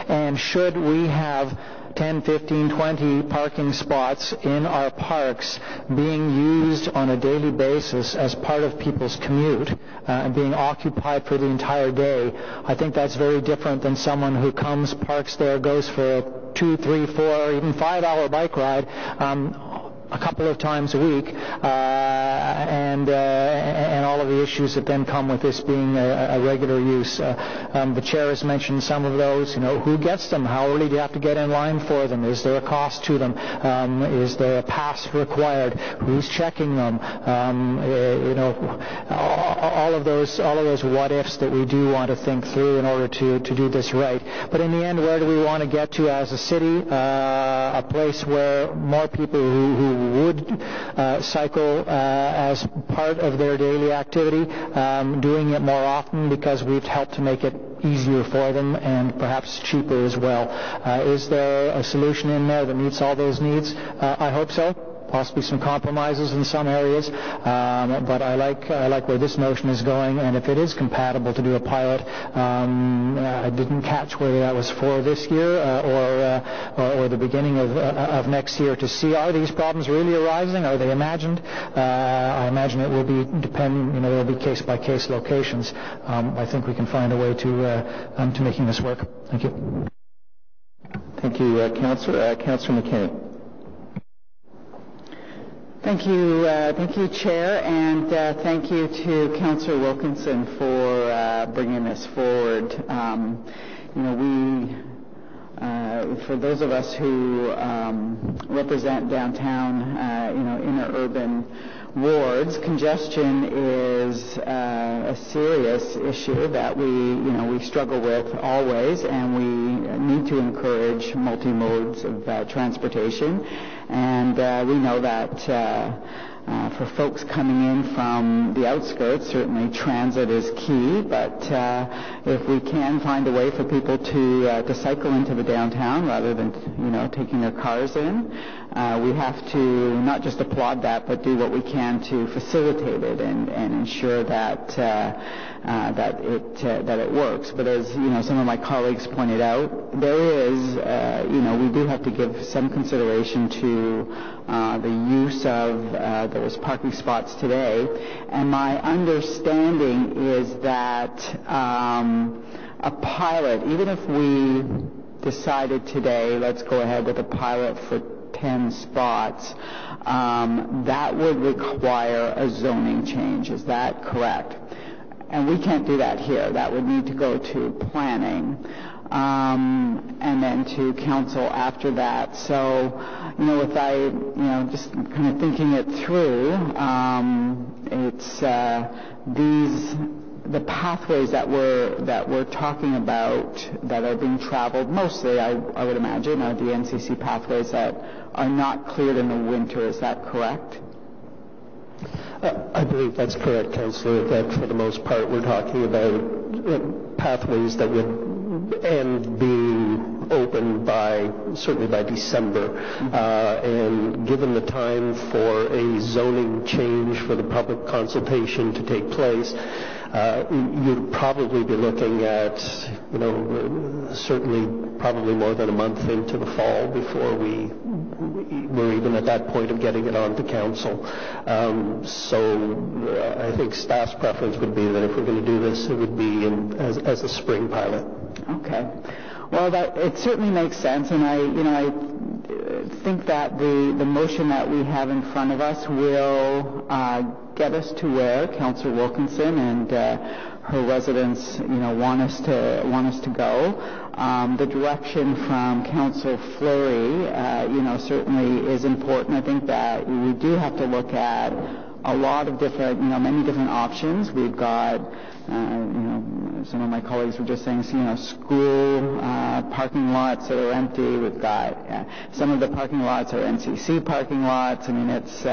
And should we have 10, 15, 20 parking spots in our parks being used on a daily basis as part of people's commute uh, and being occupied for the entire day, I think that's very different than someone who comes, parks there, goes for a two, three, four, even five-hour bike ride. Um, a couple of times a week, uh, and uh, and all of the issues that then come with this being a, a regular use. Uh, um, the chair has mentioned some of those. You know, who gets them? How early do you have to get in line for them? Is there a cost to them? Um, is there a pass required? Who's checking them? Um, you know, all of those all of those what ifs that we do want to think through in order to to do this right. But in the end, where do we want to get to as a city? a place where more people who, who would uh, cycle uh, as part of their daily activity, um, doing it more often because we've helped to make it easier for them and perhaps cheaper as well. Uh, is there a solution in there that meets all those needs? Uh, I hope so possibly some compromises in some areas. Um, but I like I like where this motion is going, and if it is compatible to do a pilot, um, I didn't catch whether that was for this year uh, or, uh, or, or the beginning of uh, of next year to see are these problems really arising? Are they imagined? Uh, I imagine it will be depend. You know, there will be case by case locations. Um, I think we can find a way to uh, um, to making this work. Thank you. Thank you, uh, Councillor. Uh, Councillor. Thank you, uh, thank you, Chair, and uh, thank you to Councillor Wilkinson for uh, bringing this forward. Um, you know, we, uh, for those of us who um, represent downtown, uh, you know, inner urban wards, congestion is uh, a serious issue that we, you know, we struggle with always, and we need to encourage multi-modes of uh, transportation. And uh, we know that uh, uh, for folks coming in from the outskirts, certainly transit is key, but uh, if we can find a way for people to uh, to cycle into the downtown rather than you know taking their cars in, uh, we have to not just applaud that, but do what we can to facilitate it and, and ensure that uh, uh, that it uh, that it works. But as you know, some of my colleagues pointed out, there is you know we do have to give some consideration to the use of those parking spots today. And my understanding is that um, a pilot, even if we decided today, let's go ahead with a pilot for 10 spots, um, that would require a zoning change. Is that correct? And we can't do that here. That would need to go to planning. Um, and then to council after that. So, you know, if I, you know, just kind of thinking it through, um, it's uh, these the pathways that we're that we're talking about that are being traveled mostly, I, I would imagine, are the NCC pathways that are not cleared in the winter. Is that correct? Uh, I believe that's correct, Councillor, that for the most part we're talking about uh, pathways that would end being open by, certainly by December. Mm-hmm. Uh, and given the time for a zoning change for the public consultation to take place, uh, you'd probably be looking at, you know, certainly probably more than a month into the fall before we were even at that point of getting it on to council. Um, so uh, I think staff's preference would be that if we're going to do this, it would be in, as, a spring pilot. Okay. Well, that it certainly makes sense, and I, you know, I think that the the motion that we have in front of us will uh, get us to where Councillor Wilkinson and uh, her residents, you know, want us to want us to go. Um, the direction from Councillor Fleury, uh, you know, certainly is important. I think that we do have to look at a lot of different, you know, many different options. We've got you know, some of my colleagues were just saying, you know, school uh, parking lots that are empty. We've got uh, some of the parking lots are NCC parking lots. I mean, it's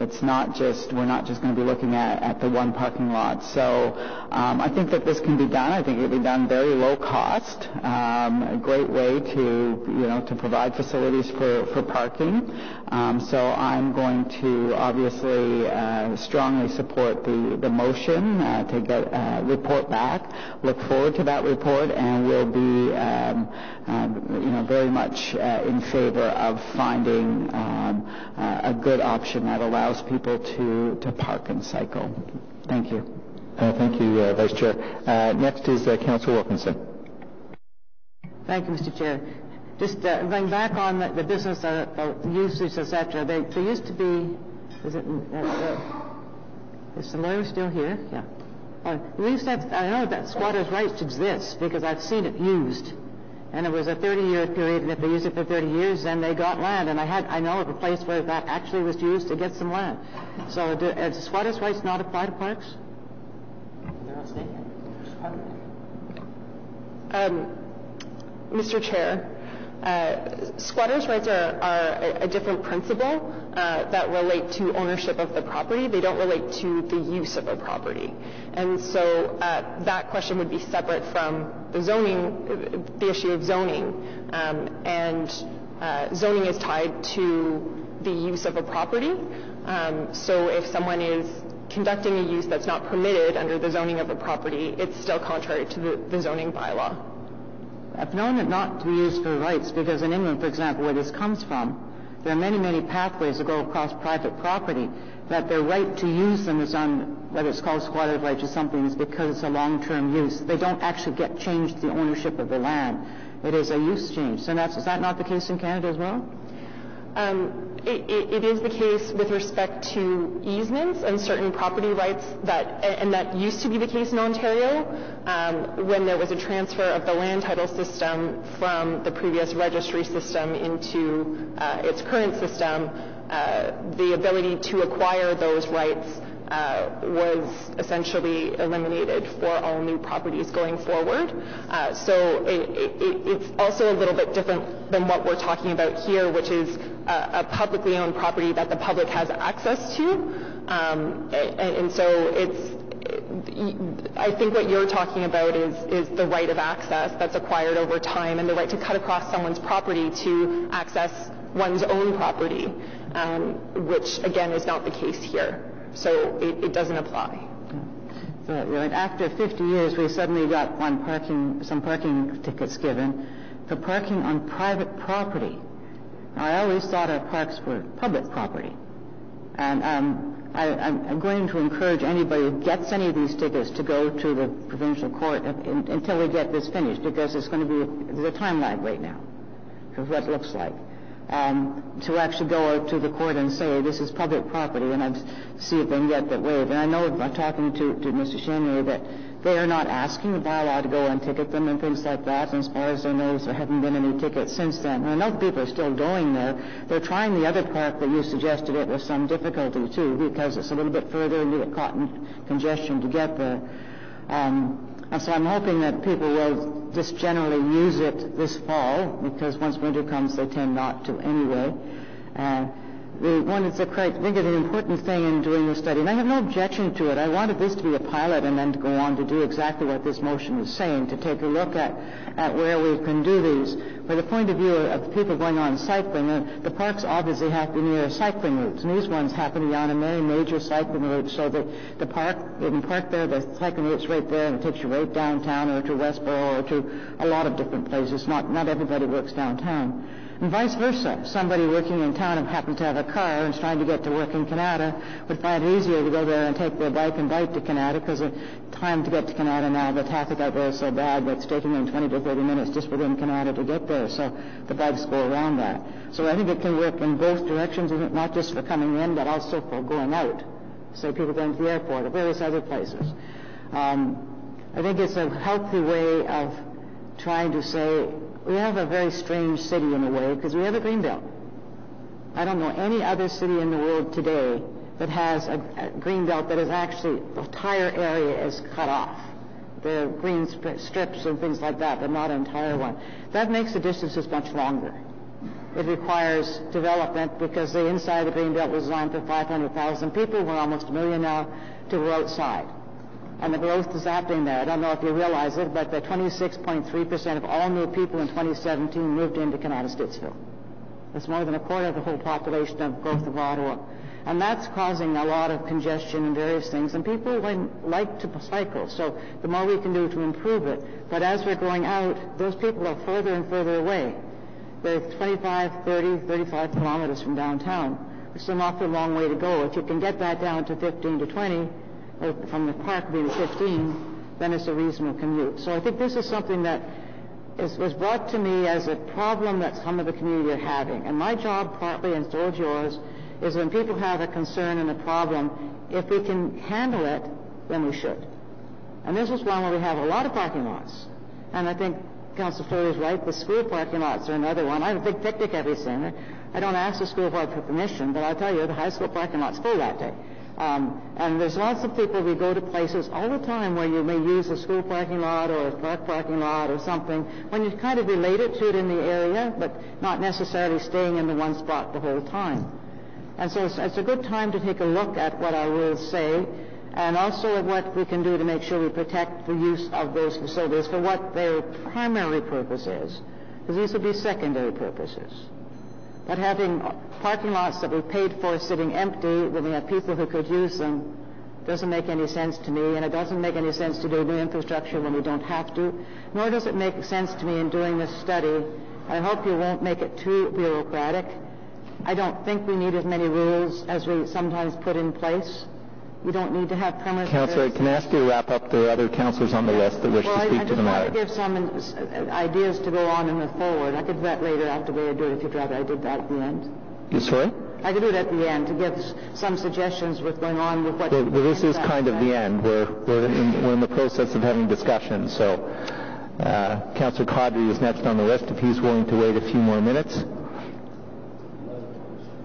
it's not just we're not just going to be looking at, at the one parking lot. So um, I think that this can be done. I think it can be done very low cost. Um, a great way to you know to provide facilities for for parking. Um, so I'm going to obviously uh, strongly support the, the motion uh, to get a report back. Look forward to that report, and we'll be, um, um, you know, very much uh, in favor of finding um, uh, a good option that allows people to, to park and cycle. Thank you. Uh, thank you, uh, Vice Chair. Uh, next is uh, Councillor Wilkinson. Thank you, Mr. Chair. Just uh, going back on the, the business, uh, the usage, etc. There, there used to be, is it? Uh, uh, is the lawyer still here? Yeah. Uh, we used to have, I know that squatters' rights exists because I've seen it used. And it was a 30-year period, and if they used it for 30 years, then they got land. And I had, I know of a place where that actually was used to get some land. So, do, uh, does squatters' rights not apply to parks? They're not staying Um, Mr. Chair, uh, squatters' rights are, are a, a, different principle uh, that relate to ownership of the property. They don't relate to the use of a property. And so uh, that question would be separate from the zoning, the issue of zoning. Um, and uh, zoning is tied to the use of a property. Um, so if someone is conducting a use that's not permitted under the zoning of a property, it's still contrary to the, the zoning bylaw. I've known it not to be used for rights because in England, for example, where this comes from, there are many, many pathways that go across private property that their right to use them is on, whether it's called squatter's rights or something, is because it's a long-term use. They don't actually get changed the ownership of the land. It is a use change. So that's, is that not the case in Canada as well? Um, it, is the case with respect to easements and certain property rights that, and that used to be the case in Ontario um, when there was a transfer of the land title system from the previous registry system into uh, its current system. Uh, the ability to acquire those rights was essentially eliminated for all new properties going forward. Uh, so it, it, it's also a little bit different than what we're talking about here, which is a, publicly owned property that the public has access to. Um, and, so it's I think what you're talking about is, is the right of access that's acquired over time and the right to cut across someone's property to access one's own property, um, which again is not the case here so it, it doesn't apply. So, after 50 years, we suddenly got one parking, some parking tickets given for parking on private property. I always thought our parks were public property. And um, I, am going to encourage anybody who gets any of these tickets to go to the provincial court until we get this finished, because it's going to be there's a time lag right now of what it looks like um, to actually go to the court and say this is public property and I'd see if they can get that waived. And I know by talking to, to Mr. Chenier that they are not asking the bylaw to go and ticket them and things like that. And as far as I know, there haven't been any tickets since then. And I know people are still going there. They're trying the other park that you suggested it with some difficulty too because it's a little bit further and you get caught in congestion to get there. Um, and so I'm hoping that people will just generally use it this fall, because once winter comes, they tend not to anyway. Uh, the one that's a think is an important thing in doing the study, and I have no objection to it. I wanted this to be a pilot and then to go on to do exactly what this motion is saying, to take a look at, at where we can do these. From the point of view of the people going on cycling, uh, the parks obviously have to be near cycling routes, and these ones happen to be on a very major cycling route, so that the park, you can park there, the cycling route's right there, and it takes you right downtown or to Westboro or to a lot of different places. Not, not everybody works downtown. And vice versa. Somebody working in town and happens to have a car and is trying to get to work in Kanata would find it easier to go there and take their bike and bike to Kanata because the time to get to Kanata now, the traffic out there is so bad that it's taking them 20 to 30 minutes just within Kanata to get there. So the bikes go around that. So I think it can work in both directions, not just for coming in, but also for going out. Say people going to the airport or various other places. Um, I think it's a healthy way of trying to say we have a very strange city in a way because we have a green belt. I don't know any other city in the world today that has a, a green belt that is actually the entire area is cut off. There are green strips and things like that, but not an entire one. That makes the distances much longer. It requires development because the inside of the green belt was designed for 500,000 people. We're almost a million now to go outside and the growth is happening there. I don't know if you realize it, but the 26.3% of all new people in 2017 moved into Kanata Stittsville. That's more than a quarter of the whole population of growth of Ottawa. And that's causing a lot of congestion and various things. And people like to cycle, so the more we can do to improve it. But as we're going out, those people are further and further away. They're 25, 30, 35 kilometers from downtown. It's an awfully long way to go. If you can get that down to 15 to 20, or from the park being 15, then it's a reasonable commute. So I think this is something that is, was brought to me as a problem that some of the community are having. And my job, partly, and so is yours, is when people have a concern and a problem, if we can handle it, then we should. And this is one where we have a lot of parking lots. And I think Council Fleury is right. The school parking lots are another one. I have a big picnic every summer. I don't ask the school board for permission, but I'll tell you, the high school parking lot's full that day. Um, and there's lots of people, we go to places all the time where you may use a school parking lot or a park parking lot or something, when you kind of relate it to it in the area, but not necessarily staying in the one spot the whole time. And so it's, it's a good time to take a look at what our rules say and also at what we can do to make sure we protect the use of those facilities for what their primary purpose is, because these would be secondary purposes. But having parking lots that we paid for sitting empty when we have people who could use them doesn't make any sense to me, and it doesn't make any sense to do new infrastructure when we don't have to, nor does it make sense to me in doing this study. I hope you won't make it too bureaucratic. I don't think we need as many rules as we sometimes put in place. You don't need to have permanent. Councillor, can I ask you to wrap up? There are other councillors on the list that wish well, to speak I, I to the matter. Well, I just want to give some uh, ideas to go on and move forward. I could do that later after we do it if you'd rather I did that at the end. You sorry? I could do it at the end to give some suggestions with going on with what. Well, well this is kind of the end. We're we're in, we're in the process of having discussion. So, uh, Councillor Qadri is next on the list. If he's willing to wait a few more minutes,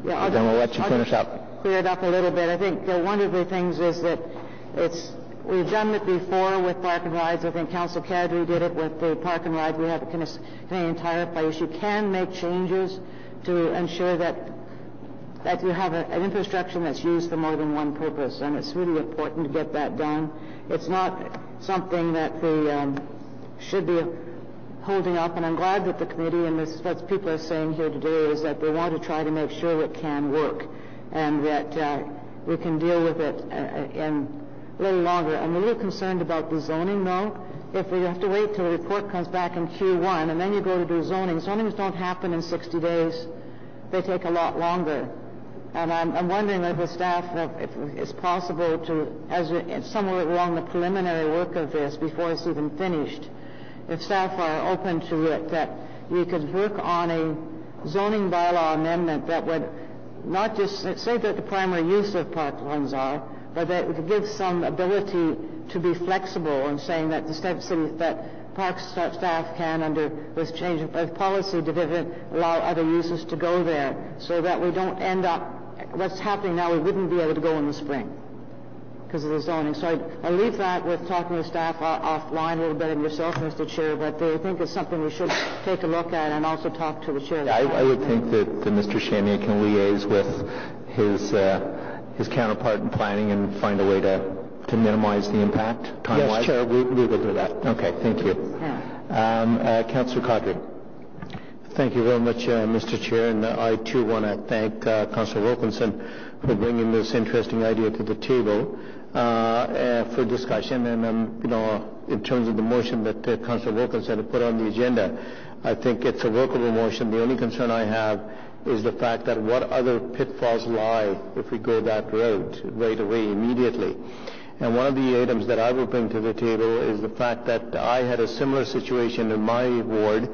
yeah, I'll then we'll let you I'll finish up clear it up a little bit. I think one of the things is that it's we've done it before with park and rides. I think Council Qadri did it with the park and ride we have in the entire place. You can make changes to ensure that that you have a, an infrastructure that's used for more than one purpose, and it's really important to get that done. It's not something that the um, should be holding up, and I'm glad that the committee and this, what people are saying here today is that they want to try to make sure it can work and that uh, we can deal with it uh, in a little longer. I'm a little concerned about the zoning, though. If we have to wait till the report comes back in Q1 and then you go to do zoning, zonings don't happen in 60 days. They take a lot longer. And I'm, I'm wondering if the staff, if, if it's possible to, as somewhere along the preliminary work of this, before it's even finished, if staff are open to it, that you could work on a zoning bylaw amendment that would not just say that the primary use of parklands are, but that it give some ability to be flexible in saying that the state city that park staff can, under this change of policy, to allow other uses to go there, so that we don't end up. What's happening now, we wouldn't be able to go in the spring because of the zoning. So I'd, I'll leave that with talking with staff offline a little bit and yourself, Mr. Chair, but I think it's something we should take a look at and also talk to the chair. Yeah, I, I, would think that, that Mr. Chenier can liaise with his, uh, his counterpart in planning and find a way to, to minimize the impact time-wise. Yes, Chair, we, we will do that. Okay, thank you. Yeah. Um, uh, Councillor Qadri. Thank you very much, uh, Mr. Chair, and I too want to thank uh, Councillor Wilkinson for bringing this interesting idea to the table. Uh, uh, for discussion. And um, you know, in terms of the motion that uh, Councillor Wilkinson had put on the agenda, I think it's a workable motion. The only concern I have is the fact that what other pitfalls lie if we go that route right away immediately. And one of the items that I will bring to the table is the fact that I had a similar situation in my ward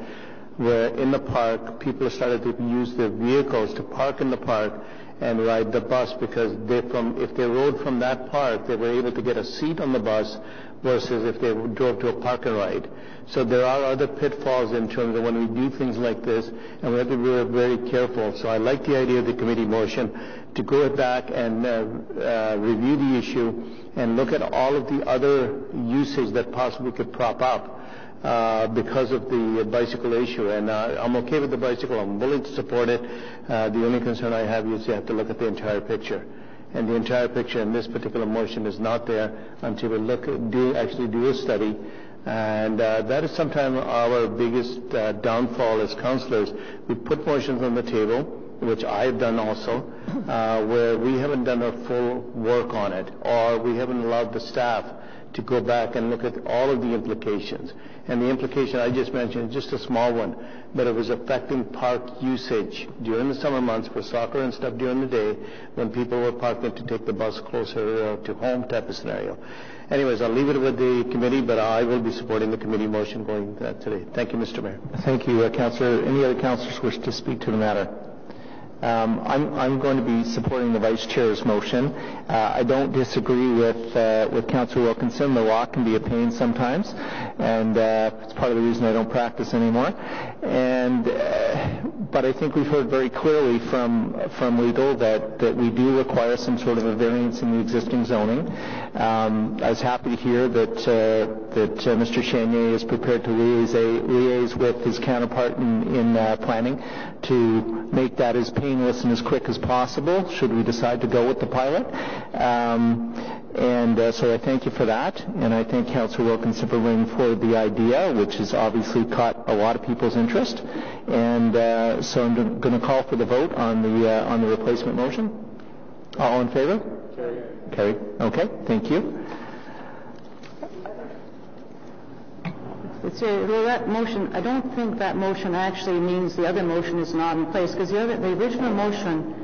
where in the park people started to use their vehicles to park in the park and ride the bus because they from if they rode from that park, they were able to get a seat on the bus versus if they drove to a park and ride. So there are other pitfalls in terms of when we do things like this, and we have to be very careful. So I like the idea of the committee motion to go back and uh, uh, review the issue and look at all of the other usage that possibly could prop up uh, because of the bicycle issue. And uh, I'm okay with the bicycle. I'm willing to support it. Uh, the only concern I have is you have to look at the entire picture. And the entire picture in this particular motion is not there until we look do actually do a study. And uh, that is sometimes our biggest uh, downfall as councillors. We put motions on the table which I've done also, uh, where we haven't done a full work on it, or we haven't allowed the staff to go back and look at all of the implications. And the implication I just mentioned just a small one, but it was affecting park usage during the summer months for soccer and stuff during the day when people were parking to take the bus closer uh, to home type of scenario. Anyways, I'll leave it with the committee, but I will be supporting the committee motion going uh, today. Thank you, Mr. Mayor. Thank you, uh, Councillor. Any other councillors wish to speak to the matter? Um, I'm, I'm, going to be supporting the Vice Chair's motion. Uh, I don't disagree with uh, with Councillor Wilkinson. The law can be a pain sometimes, and uh, it's part of the reason I don't practice anymore. And uh, but I think we've heard very clearly from from legal that that we do require some sort of a variance in the existing zoning. Um, I was happy to hear that uh, that uh, Mr. Chenier is prepared to liaise, liaise with his counterpart in, in planning to make that as painless and as quick as possible should we decide to go with the pilot. Um, and uh, so I thank you for that, and I thank Councillor Wilkinson for bringing forward the idea, which has obviously caught a lot of people's interest. And uh, so I'm going to call for the vote on the uh, on the replacement motion. All in favor? Carry. Carry. Okay. Thank you. It's a, well, that motion, I don't think that motion actually means the other motion is not in place, because the other, the original motion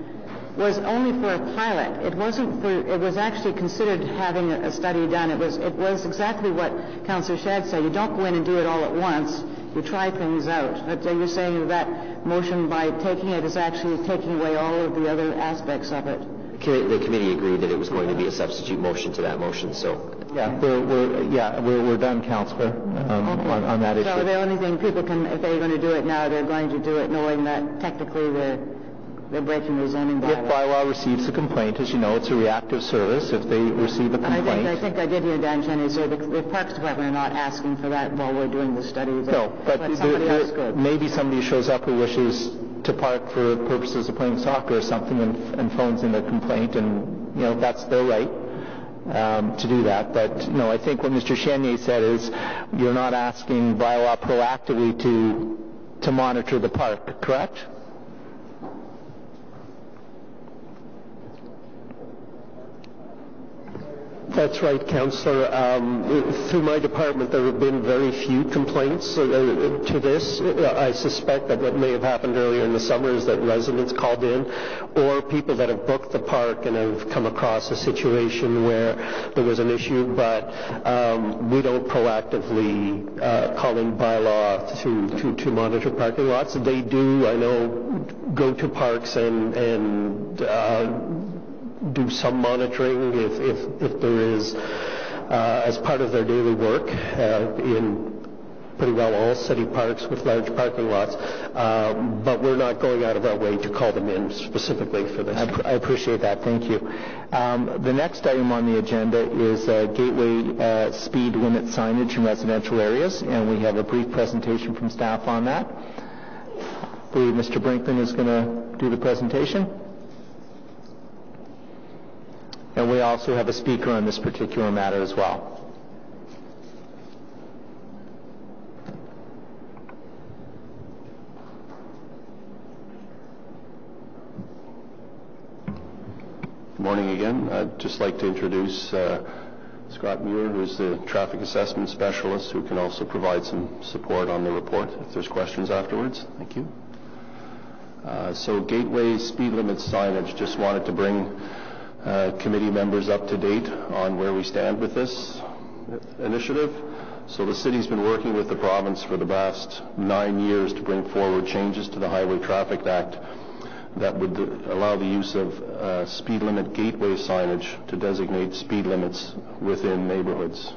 was only for a pilot. It wasn't for, it was actually considered having a, a study done. It was, it was exactly what Councillor Shad said. You don't go in and do it all at once. You try things out. But uh, you're saying that motion by taking it is actually taking away all of the other aspects of it. The committee agreed that it was going to be a substitute motion to that motion, so yeah, we're, we're yeah we're, we're done, Councillor, um, okay. on, on, that issue. So the only thing people can, if they're going to do it now, they're going to do it knowing that technically they're they're breaking the zoning bylaw. If bylaw receives a complaint, as you know, it's a reactive service. If they receive a complaint, I think I, think I did hear Dan Chenier say the, the Parks Department are not asking for that while we're doing the study. no, but, but somebody there, could. maybe somebody shows up who wishes to park for purposes of playing soccer or something and, and phones in a complaint, and you know that's their right um, to do that. But no, I think what Mr. Chenier said is you're not asking bylaw proactively to to monitor the park, correct? That's right, Councillor. Um, through my department, there have been very few complaints uh, to this. I suspect that what may have happened earlier in the summer is that residents called in or people that have booked the park and have come across a situation where there was an issue, but um, we don't proactively uh, call in bylaw to, to, to monitor parking lots. They do, I know, go to parks and, and uh, do some monitoring if, if, if there is, uh, as part of their daily work uh, in pretty well all city parks with large parking lots, uh, but we're not going out of our way to call them in specifically for this. I, pr- I appreciate that. Thank you. Um, the next item on the agenda is uh, gateway uh, speed limit signage in residential areas, and we have a brief presentation from staff on that. I believe Mr. Brinkman is going to do the presentation. And we also have a speaker on this particular matter as well. Good morning again. I'd just like to introduce uh, Scott Muir, who's the traffic assessment specialist, who can also provide some support on the report if there's questions afterwards. Thank you. Uh, so gateway speed limit signage, just wanted to bring committee members up to date on where we stand with this initiative. So the city's been working with the province for the past nine years to bring forward changes to the Highway Traffic Act that would allow the use of uh, speed limit gateway signage to designate speed limits within neighborhoods.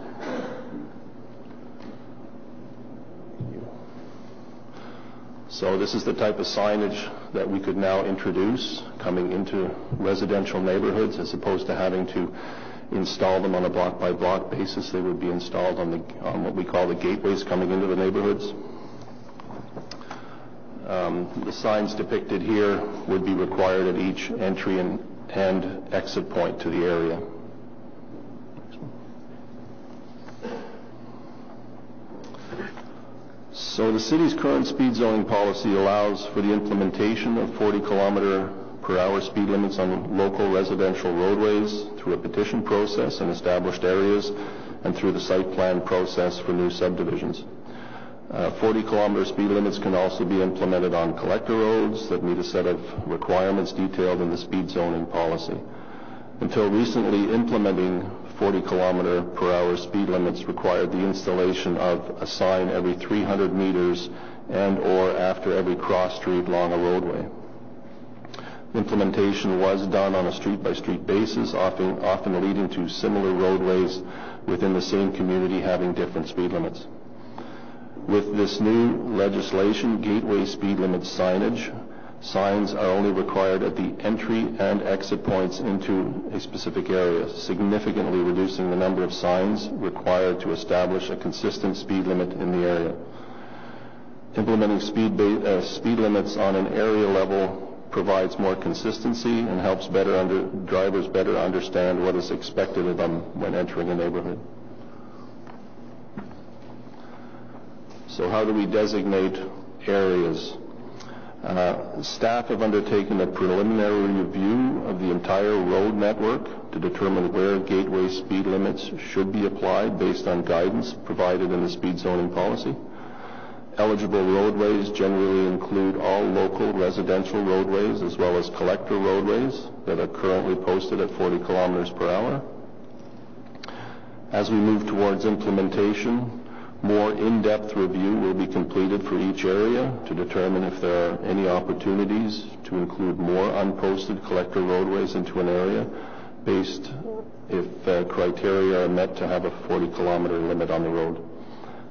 This is the type of signage that we could now introduce coming into residential neighborhoods as opposed to having to install them on a block by block basis. They would be installed on, what we call the gateways coming into the neighborhoods. Um, the signs depicted here would be required at each entry and exit point to the area. So the city's current speed zoning policy allows for the implementation of 40 kilometer per hour speed limits on local residential roadways through a petition process in established areas and through the site plan process for new subdivisions. Uh, 40 kilometer speed limits can also be implemented on collector roads that meet a set of requirements detailed in the speed zoning policy. Until recently, implementing 40 kilometer per hour speed limits required the installation of a sign every 300 meters and or after every cross street along a roadway. Implementation was done on a street-by-street basis, often, often leading to similar roadways within the same community having different speed limits. With this new legislation, gateway speed limit signage, signs are only required at the entry and exit points into a specific area, significantly reducing the number of signs required to establish a consistent speed limit in the area. Implementing speed, uh, speed limits on an area level provides more consistency and helps better under, drivers better understand what is expected of them when entering a neighborhood. So how do we designate areas? Uh, staff have undertaken a preliminary review of the entire road network to determine where gateway speed limits should be applied based on guidance provided in the speed zoning policy. Eligible roadways generally include all local residential roadways as well as collector roadways that are currently posted at 40 kilometers per hour. As we move towards implementation, more in-depth review will be completed for each area to determine if there are any opportunities to include more unposted collector roadways into an area based if uh, criteria are met to have a 40 kilometer limit on the road.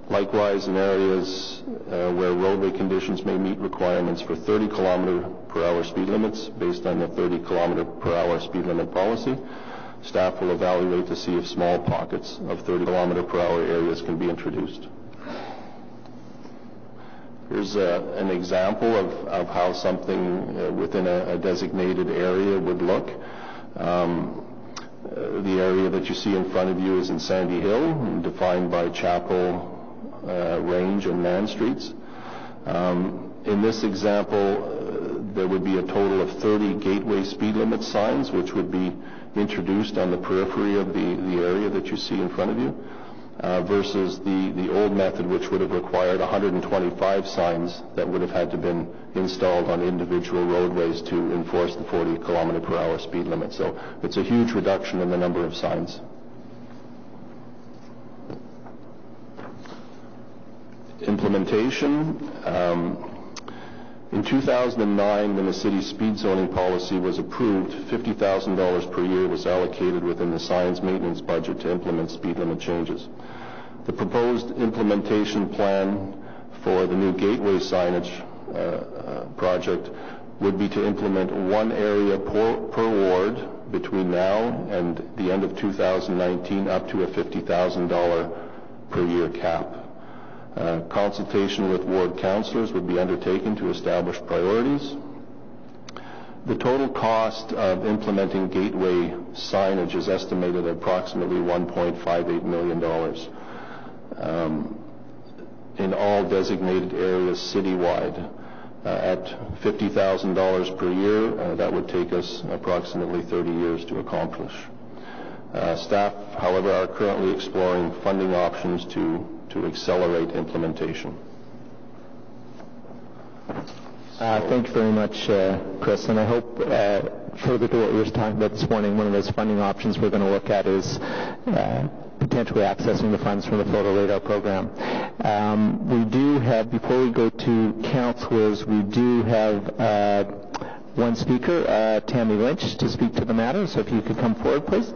Likewise, in areas uh, where roadway conditions may meet requirements for 30 kilometer per hour speed limits based on the 30 kilometer per hour speed limit policy, staff will evaluate to see if small pockets of 30 kilometer per hour areas can be introduced. Here's uh, an example of, of how something uh, within a, a, designated area would look. Um, uh, the area that you see in front of you is in Sandy Hill, defined by Chapel uh, Range and Mann Streets. Um, in this example, uh, there would be a total of 30 gateway speed limit signs, which would be introduced on the periphery of the, the area that you see in front of you, uh, versus the, the old method, which would have required 125 signs that would have had to been installed on individual roadways to enforce the 40 kilometer per hour speed limit. So it's a huge reduction in the number of signs. Implementation. Um, in 2009, when the city's speed zoning policy was approved, $50,000 per year was allocated within the signs maintenance budget to implement speed limit changes. The proposed implementation plan for the new gateway signage uh, uh, project would be to implement one area per, per ward between now and the end of 2019 up to a $50,000 per year cap. Uh, consultation with ward councillors would be undertaken to establish priorities. The total cost of implementing gateway signage is estimated at approximately $1.58 million. Um, in all designated areas citywide. Uh, at $50,000 per year, uh, that would take us approximately 30 years to accomplish. Uh, staff, however, are currently exploring funding options to to accelerate implementation. Uh, thank you very much, uh, Chris. And I hope, uh, further to what we were talking about this morning, one of those funding options we're going to look at is potentially accessing the funds from the photo radar program. Um, we do have, before we go to councilors, we do have uh, one speaker, uh, Tammy Lynch, to speak to the matter. So if you could come forward, please.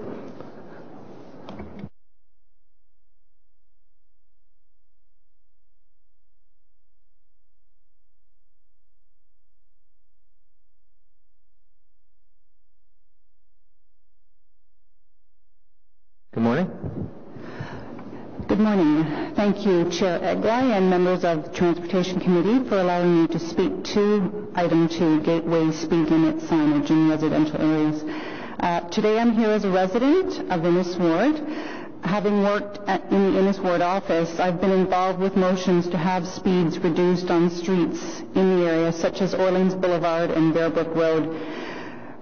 Good morning. Thank you, Chair Egli and members of the Transportation Committee for allowing me to speak to item 2, gateway speed limit signage in residential areas. Uh, today I'm here as a resident of Innes Ward. having worked at, in the Innes Ward office, I've been involved with motions to have speeds reduced on streets in the area, such as Orleans Boulevard and Bearbrook Road.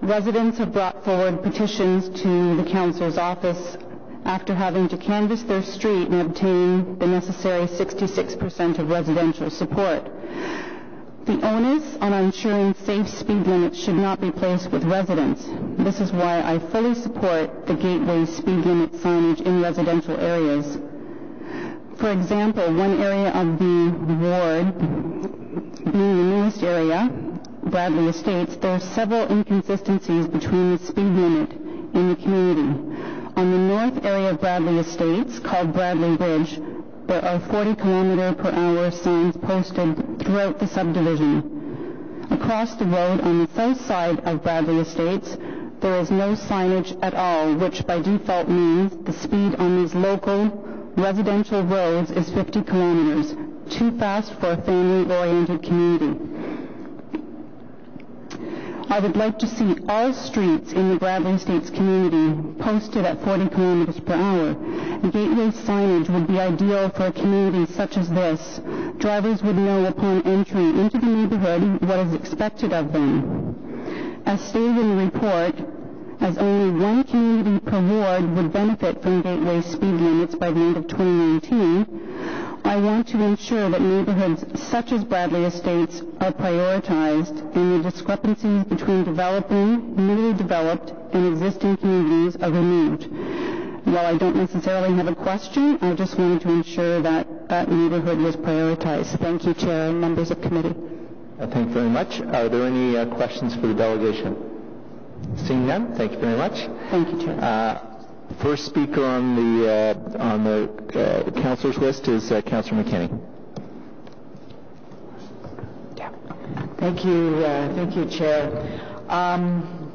Residents have brought forward petitions to the council's office after having to canvass their street and obtain the necessary 66% of residential support. The onus on ensuring safe speed limits should not be placed with residents. This is why I fully support the gateway speed limit signage in residential areas. For example, one area of the ward, being the newest area, Bradley Estates, there are several inconsistencies between the speed limit in the community. On the north area of Bradley Estates, called Bradley Ridge, there are 40 kilometer per hour signs posted throughout the subdivision. Across the road on the south side of Bradley Estates, there is no signage at all, which by default means the speed on these local residential roads is 50 kilometers, too fast for a family-oriented community. I would like to see all streets in the Bradley Estates community posted at 40 kilometers per hour. Gateway signage would be ideal for a community such as this. Drivers would know upon entry into the neighborhood what is expected of them. As stated in the report, as only one community per ward would benefit from gateway speed limits by the end of 2019, I want to ensure that neighborhoods such as Bradley Estates are prioritized and the discrepancies between developing, newly developed, and existing communities are removed. While I don't necessarily have a question, I just wanted to ensure that that neighborhood was prioritized. Thank you, Chair and members of committee. Uh, thank you very much. Are there any uh, questions for the delegation? Seeing none, thank you very much. Thank you, Chair. Uh, First speaker on the uh, on the uh, list is uh, Councilor McKenney. Yeah. Thank you, uh, thank you, Chair. Um,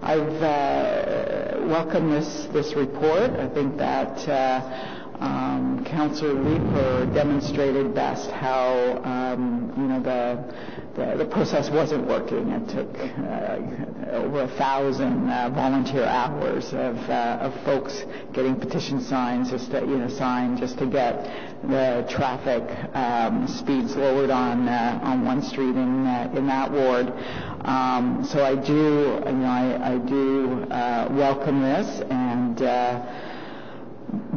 I've uh, welcomed this this report. I think that uh, um, Councilor Leiper demonstrated best how um, you know the the, the process wasn't working. It took uh, over a thousand uh, volunteer hours of, uh, of folks getting petition signs, just to, you know, signed just to get the traffic um, speeds lowered on uh, on one street in uh, in that ward. Um, so I do, you know, I, I do uh, welcome this and.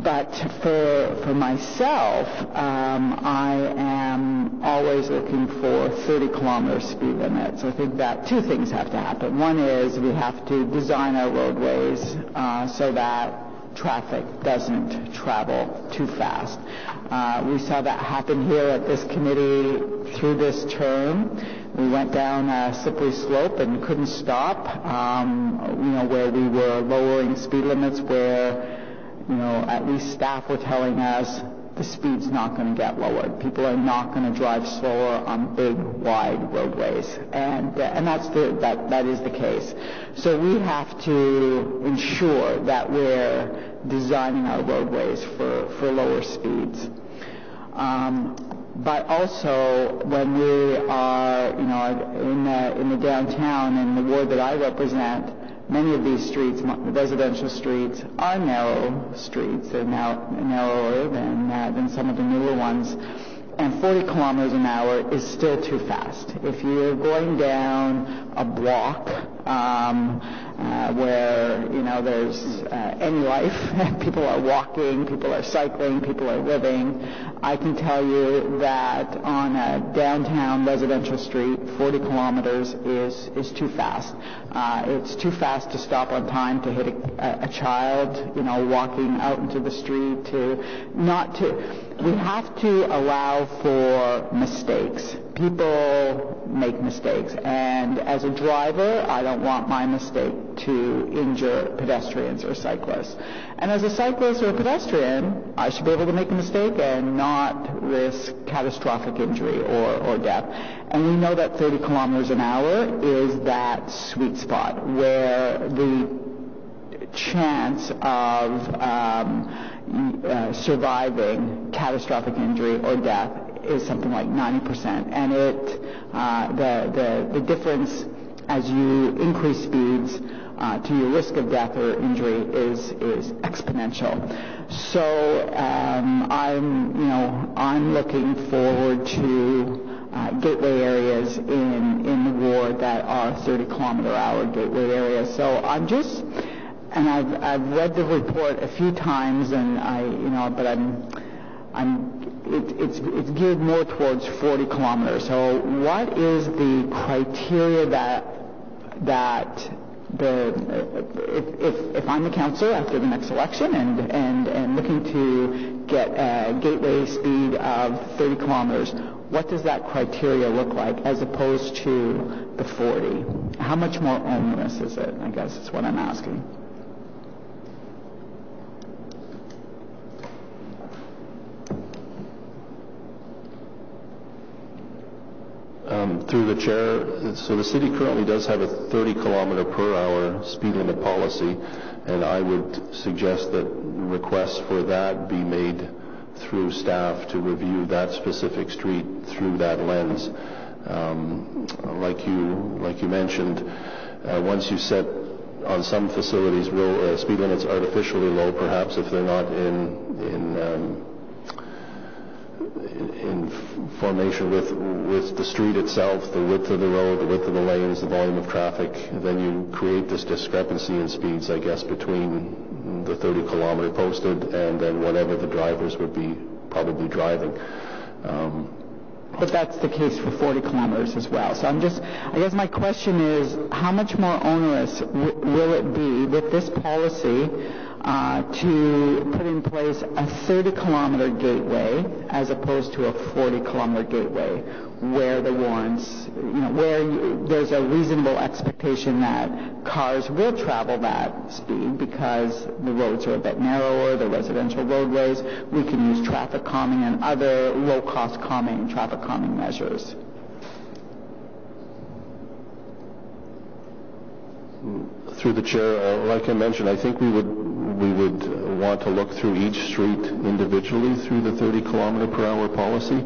But for for myself, um, I am always looking for 30 kilometer speed limits. I think that two things have to happen. One is we have to design our roadways uh, so that traffic doesn't travel too fast. Uh, we saw that happen here at this committee through this term. We went down a slippery slope and couldn't stop. Um, you know where we were lowering speed limits where you know, at least staff were telling us the speed's not going to get lowered. People are not going to drive slower on big, wide roadways, and uh, and that's the that that is the case. So we have to ensure that we're designing our roadways for for lower speeds. Um, but also when we are, you know, in the, in the downtown in the ward that I represent, many of these streets, residential streets, are narrow streets. They're now narrower than, uh, than some of the newer ones. And 40 kilometers an hour is still too fast. If you're going down a block um, uh, where you know there's uh, any life, people are walking, people are cycling, people are living, I can tell you that on a downtown residential street, 40 kilometers is, is too fast. Uh, it's too fast to stop on time to hit a, a child, you know, walking out into the street to not to, we have to allow for mistakes. People make mistakes. And as a driver, I don't want my mistake to injure pedestrians or cyclists. And as a cyclist or a pedestrian, I should be able to make a mistake and not risk catastrophic injury or, or death. And we know that 30 kilometers an hour is that sweet spot where the chance of um, uh, surviving catastrophic injury or death is something like 90%. And it, uh, the, the, the difference as you increase speeds uh, to your risk of death or injury is is exponential. So um, I'm, you know, I'm looking forward to uh, gateway areas in in the ward that are 30 kilometer hour gateway areas. So I'm just, and I've I've read the report a few times, and I, you know, but I'm I'm it, it's, it's geared more towards 40 kilometers. So what is the criteria that that the if, if, if I'm the council after the next election and, and, and looking to get a gateway speed of 30 kilometers, what does that criteria look like as opposed to the 40? How much more onerous is it? I guess is what I'm asking. Um, through the chair, so the city currently does have a 30 kilometer per hour speed limit policy, and I would suggest that requests for that be made through staff to review that specific street through that lens. Um, like you, like you mentioned, uh, once you set on some facilities real, uh, speed limits artificially low, perhaps if they're not in in um, in formation with with the street itself, the width of the road, the width of the lanes, the volume of traffic, then you create this discrepancy in speeds, I guess, between the 30 kilometer posted and then whatever the drivers would be probably driving. Um, but that's the case for 40 kilometers as well. So I'm just, I guess my question is, how much more onerous w- will it be with this policy uh, to put in place a 30 kilometer gateway as opposed to a 40 kilometer gateway where the warrants, you know, where you, there's a reasonable expectation that cars will travel that speed because the roads are a bit narrower, the residential roadways, we can use traffic calming and other low-cost calming, traffic calming measures. Through the chair, uh, like I mentioned, I think we would we would want to look through each street individually through the 30 kilometer per hour policy,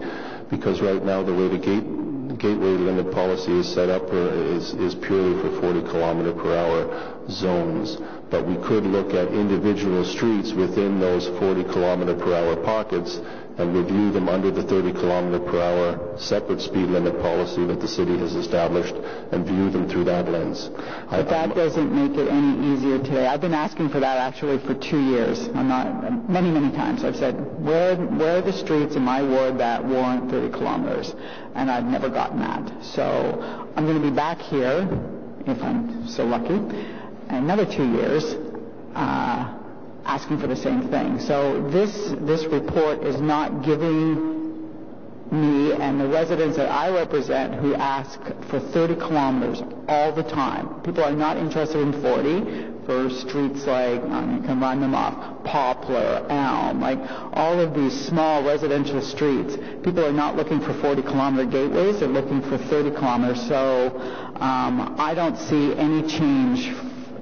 because right now the way the gate gateway limit policy is set up is is purely for 40 kilometer per hour zones. But we could look at individual streets within those 40 kilometer per hour pockets and review them under the 30 kilometer per hour separate speed limit policy that the city has established and view them through that lens. But that doesn't make it any easier today. I've been asking for that actually for two years. I'm not many many times. I've said where where are the streets in my ward that warrant 30 kilometers, and I've never gotten that. So I'm going to be back here if I'm so lucky, another two years. Uh, asking for the same thing. So this this report is not giving me and the residents that I represent who ask for 30 kilometers all the time. People are not interested in 40 for streets like, I can run them off, Poplar, Elm, like all of these small residential streets. People are not looking for 40 kilometer gateways, they're looking for 30 kilometers. So um, I don't see any change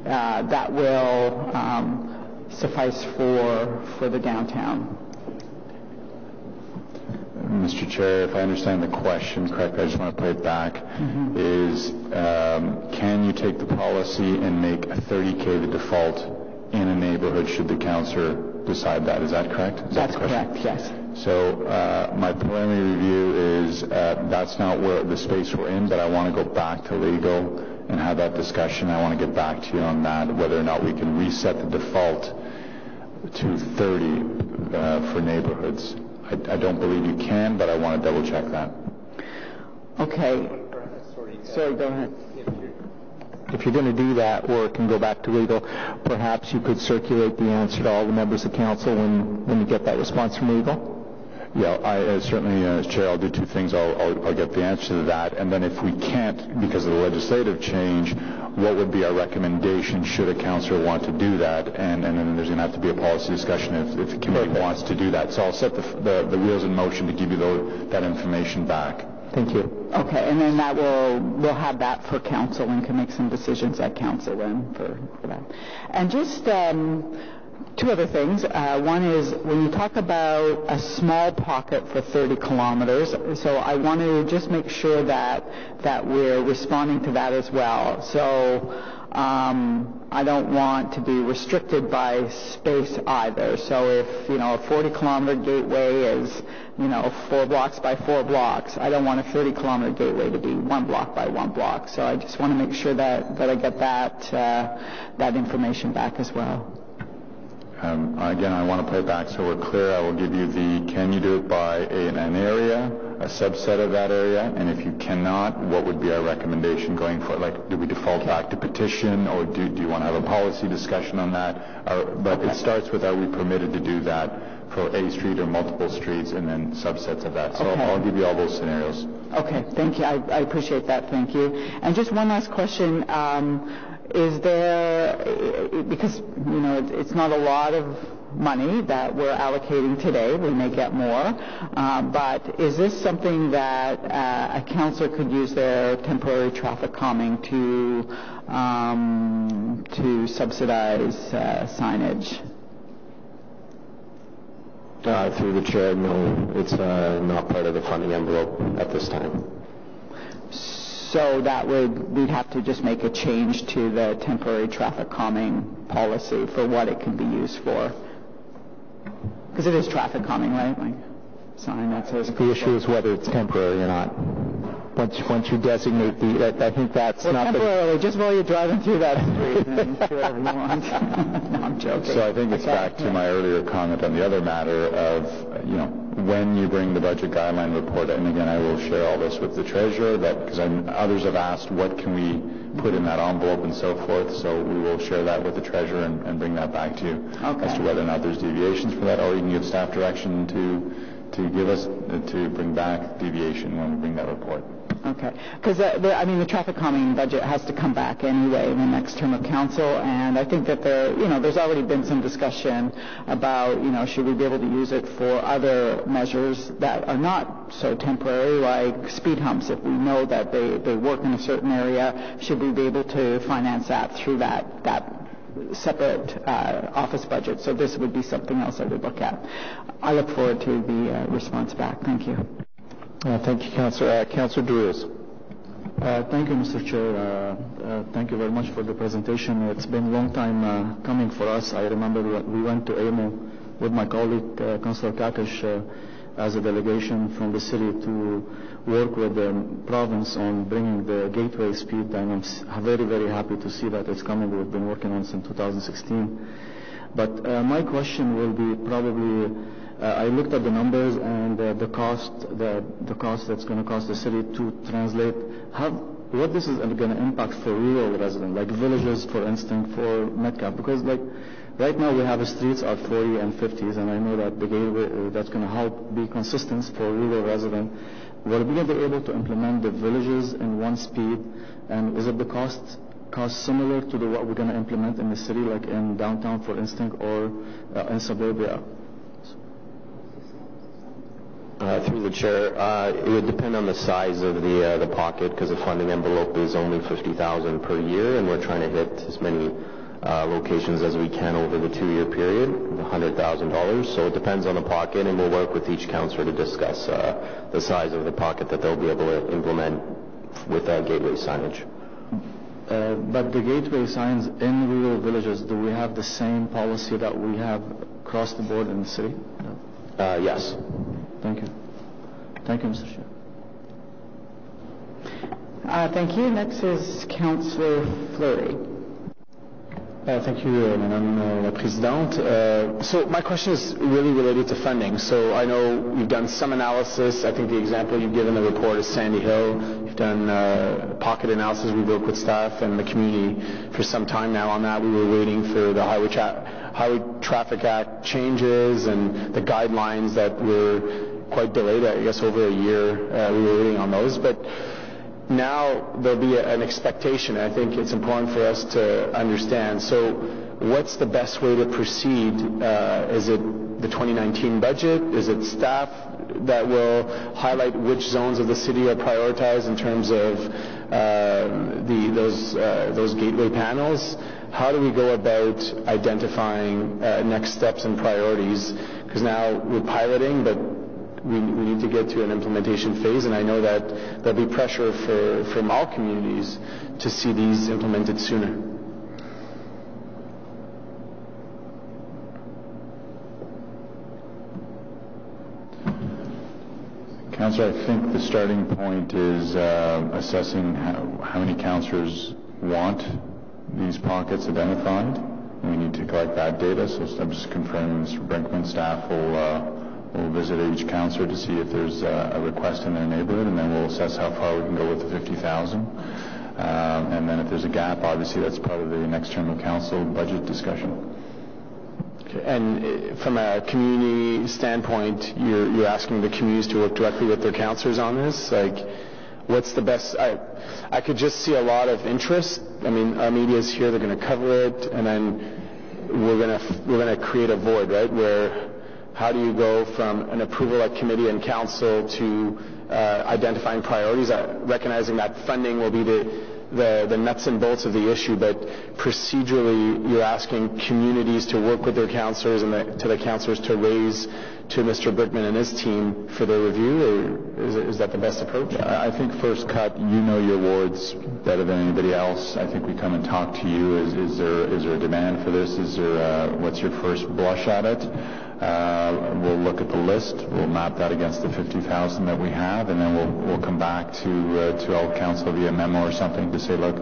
uh, that will um, suffice for, for the downtown. Mr. Chair, if I understand the question correctly, I just want to play it back, mm-hmm. is um, can you take the policy and make a 30K the default in a neighborhood should the councillor decide that? Is that correct? Is that's that correct, yes. So uh, my preliminary review is uh, that's not where the space we're in, but I want to go back to legal and have that discussion. I want to get back to you on that, whether or not we can reset the default to 30 uh, for neighborhoods. I, I don't believe you can, but I want to double check that. Okay. Sorry, go ahead. If you're going to do that work and go back to legal, perhaps you could circulate the answer to all the members of council when, when you get that response from legal? Yeah, I uh, certainly, uh, Chair, I'll do two things. I'll, I'll, I'll, get the answer to that, and then if we can't, because of the legislative change, what would be our recommendation should a councillor want to do that? And, and then there's going to have to be a policy discussion if, if the committee Perfect. wants to do that. So I'll set the, the, the wheels in motion to give you the, that information back. Thank you. Okay, and then that will we'll have that for council and can make some decisions at council then for, for that. And just. Um, two other things. Uh, one is when you talk about a small pocket for 30 kilometers, so I want to just make sure that that we're responding to that as well. So um, I don't want to be restricted by space either. So if, you know, a 40 kilometer gateway is, you know, four blocks by four blocks, I don't want a 30 kilometer gateway to be one block by one block. So I just want to make sure that, that I get that, uh, that information back as well. Um, again, I want to play back so we're clear. I will give you the can you do it by a, an area, a subset of that area, and if you cannot, what would be our recommendation going forward? Like, do we default back to petition, or do, do you want to have a policy discussion on that? Or, but okay. it starts with are we permitted to do that for a street or multiple streets, and then subsets of that. So okay. I'll, I'll give you all those scenarios. Okay, thank you. I, I, appreciate that. Thank you. And just one last question. Um, is there, because, you know, it's not a lot of money that we're allocating today. We may get more. Uh, but is this something that uh, a councillor could use their temporary traffic calming to um, to subsidize uh, signage? Uh, through the chair, no, it's uh, not part of the funding envelope at this time. So that would, we'd have to just make a change to the temporary traffic calming policy for what it can be used for. Because it is traffic calming, right? Like sign that says. The issue is whether it's temporary or not. Once once you designate the, I think that's well, not temporarily. The, just while you're driving through that street, and do whatever you want. no, I'm joking. So I think it's back to my earlier comment on the other matter of you know when you bring the budget guideline report, and again, I will share all this with the treasurer, that because others have asked what can we put in that envelope and so forth, so we will share that with the treasurer and, and bring that back to you okay. as to whether or not there's deviations for that, or you can give staff direction to to give us to bring back deviation when we bring that report. Okay. Because, uh, I mean, the traffic calming budget has to come back anyway in the next term of council, and I think that there, you know, there's already been some discussion about, you know, should we be able to use it for other measures that are not so temporary, like speed humps. If we know that they, they work in a certain area, should we be able to finance that through that, that separate uh, office budget. So this would be something else I would look at. I look forward to the uh, response back. Thank you. Uh, thank you, Councillor. Uh, Councillor. Uh, thank you, Mr. Chair. Uh, thank you very much for the presentation. It's been a long time coming for us. I remember we went to AMO with my colleague, Councillor Qaqish, as a delegation from the city to work with the province on bringing the gateway speed, and I'm very, very happy to see that it's coming. We've been working on it since 2016. But my question will be probably uh, I looked at the numbers and uh, the cost, the, the cost that's going to cost the city to translate how, what this is going to impact for rural residents, like villages, for instance, for Metcalfe. Because like right now we have streets at 40 and 50s, and I know that the gateway uh, that's going to help be consistent for rural residents. Will we be able to implement the villages in one speed? And is it the cost cost similar to the, what we're going to implement in the city, like in downtown, for instance, or uh, in suburbia? Uh, through the chair, uh, it would depend on the size of the uh, the pocket because the funding envelope is only 50,000 per year, and we're trying to hit as many uh, locations as we can over the two-year period, $100,000. So it depends on the pocket, and we'll work with each councillor to discuss uh, the size of the pocket that they'll be able to implement with uh, gateway signage. but the gateway signs in rural villages, do we have the same policy that we have across the board in the city? yes. Thank you. Thank you, Mr. Chair. Uh, thank you. Next is Councillor Fleury. Uh, thank you, Madam Madame uh, la Présidente. Uh, so my question is really related to funding. So I know you've done some analysis. I think the example you've given the report is Sandy Hill. You've done uh, pocket analysis. We work with staff and the community for some time now on that. We were waiting for the Highway, Tra- Highway Traffic Act changes and the guidelines that were quite delayed, I guess over a year. Uh, we were waiting on those. But now there'll be a, an expectation. I think it's important for us to understand. So what's the best way to proceed? Uh, is it the 2019 budget? Is it staff that will highlight which zones of the city are prioritized in terms of uh, the, those, uh, those gateway panels? How do we go about identifying uh, next steps and priorities? Because now we're piloting, but we, we need to get to an implementation phase, and I know that there'll be pressure for, from all communities to see these implemented sooner. Councillor, I think the starting point is uh, assessing how, how many councillors want these pockets identified. We need to collect that data, so I'm just confirming Mr. Brinkman staff will uh, will visit each councillor to see if there's uh, a request in their neighborhood, and then we'll assess how far we can go with the 50,000. Um, and then if there's a gap, obviously that's part of the next term of council budget discussion. And uh, from a community standpoint, you're, asking the communities to work directly with their councillors on this? Like, what's the best? I, could just see a lot of interest. I mean, our media's here; they're going to cover it, and then we're to create a void, right? Where how do you go from an approval at committee and council to uh, identifying priorities, uh, recognizing that funding will be the nuts and bolts of the issue, but procedurally you're asking communities to work with their councillors and to the councillors to raise to Mr. Brickman and his team for their review, or is, is that the best approach? I think first cut, you know your wards better than anybody else. I think we come and talk to you. Is, is there is there a demand for this? Is there uh, what's your first blush at it? Uh, we'll look at the list. We'll map that against the 50,000 that we have, and then we'll we'll come back to uh, to our council via memo or something to say, look,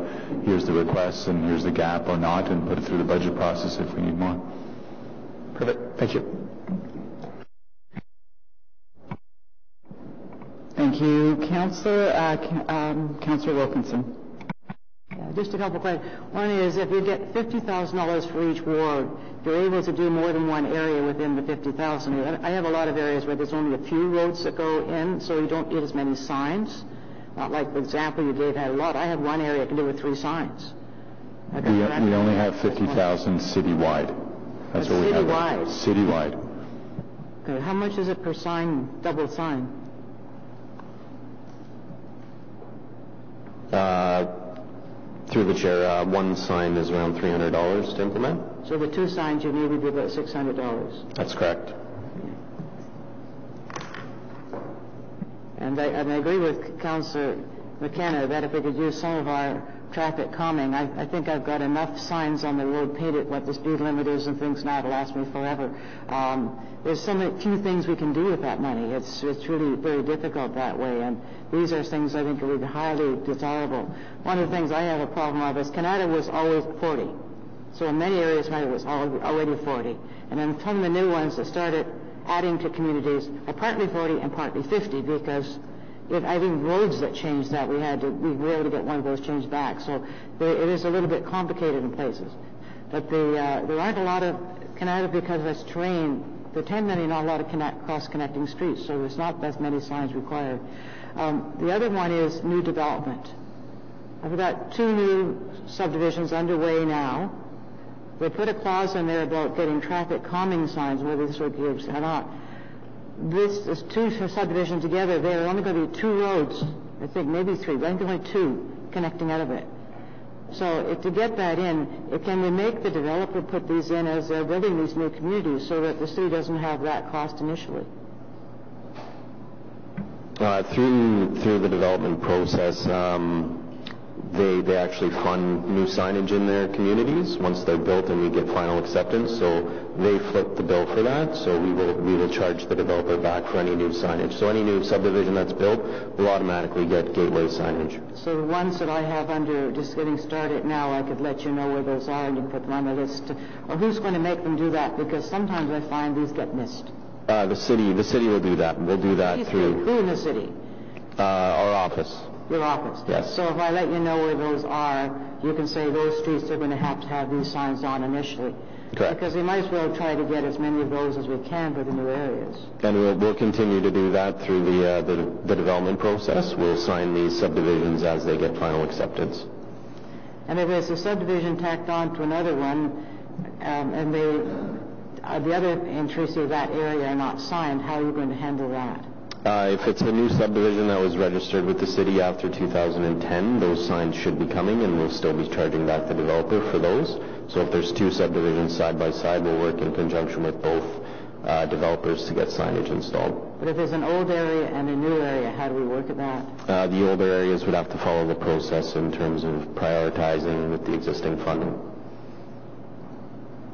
here's the request and here's the gap or not, and put it through the budget process if we need more. Perfect. Thank you. Thank you, Councillor. Uh, um, Councillor Wilkinson. Yeah, just a couple of questions. One is if you get $50,000 for each ward, you're able to do more than one area within the 50,000. I have a lot of areas where there's only a few roads that go in, so you don't get as many signs. Not like the example you gave had a lot. I have one area I can do with three signs. We, we only have 50,000 citywide. That's, That's what we citywide. have. Citywide. Okay, how much is it per sign, double sign? Through the chair, uh, one sign is around $300 to implement. So the two signs you need would be about $600. That's correct. And I, and I agree with Councillor McKenney that if we could use some of our traffic calming, I, I think I've got enough signs on the road painted what the speed limit is and things now to last me forever. Um, there's so many few things we can do with that money. It's it's really very difficult that way, and these are things I think are highly desirable. One of the things I have a problem with is Kanata was always 40. So in many areas Kanata was already 40. And then some of the new ones that started adding to communities are partly 40 and partly 50 because it, I think roads that changed that we had to we were able to get one of those changed back. So it is a little bit complicated in places. But the, uh, there aren't a lot of Kanata because of its terrain. There tend to be not a lot of connect, cross-connecting streets, so there's not as many signs required. Um, the other one is new development. I've got two new subdivisions underway now. They put a clause in there about getting traffic calming signs, whether this would be or not. This is two subdivisions together. There are only going to be two roads, I think maybe three, but I think only two connecting out of it. So to get that in, can we make the developer put these in as they're building these new communities so that the city doesn't have that cost initially? Uh, through through the development process, um, they they actually fund new signage in their communities once they're built and we get final acceptance. So they flip the bill for that. So we will we will charge the developer back for any new signage. So any new subdivision that's built will automatically get gateway signage. So the ones that I have under just getting started now, I could let you know where those are and you can put them on the list. Or who's going to make them do that? Because sometimes I find these get missed. Uh, the city the city will do that. We'll do that Please through Who in the city? uh, our office. Your office. Yes. So if I let you know where those are, you can say those streets are going to have to have these signs on initially. Correct. Because we might as well try to get as many of those as we can for the new areas. And we'll, we'll continue to do that through the, uh, the, the development process. We'll sign these subdivisions as they get final acceptance. And if there's a subdivision tacked on to another one, um, and they, uh, the other entries of that area are not signed, how are you going to handle that? Uh, if it's a new subdivision that was registered with the city after 2010, those signs should be coming and we'll still be charging back the developer for those. So if there's two subdivisions side by side, we'll work in conjunction with both uh, developers to get signage installed. But if there's an old area and a new area, how do we work at that? Uh, the older areas would have to follow the process in terms of prioritizing with the existing funding.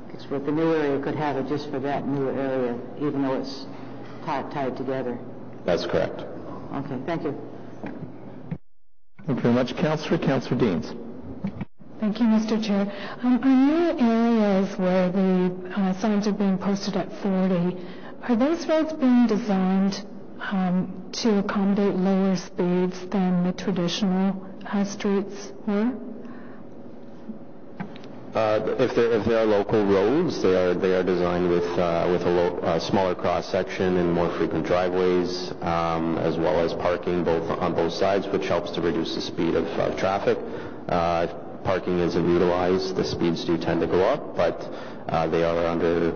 Because what the new area could have it just for that new area, even though it's tied, tied together. That's correct. Okay, thank you. Thank you very much, Councillor. Councillor Deans. Thank you, Mr. Chair. Um, on your areas where the uh, signs are being posted at 40, are those roads being designed um, to accommodate lower speeds than the traditional uh, streets were? Uh, if there are local roads, they are they are designed with uh, with a uh, smaller cross section and more frequent driveways, um, as well as parking both on both sides, which helps to reduce the speed of traffic. If parking isn't utilized, the speeds do tend to go up, but they are under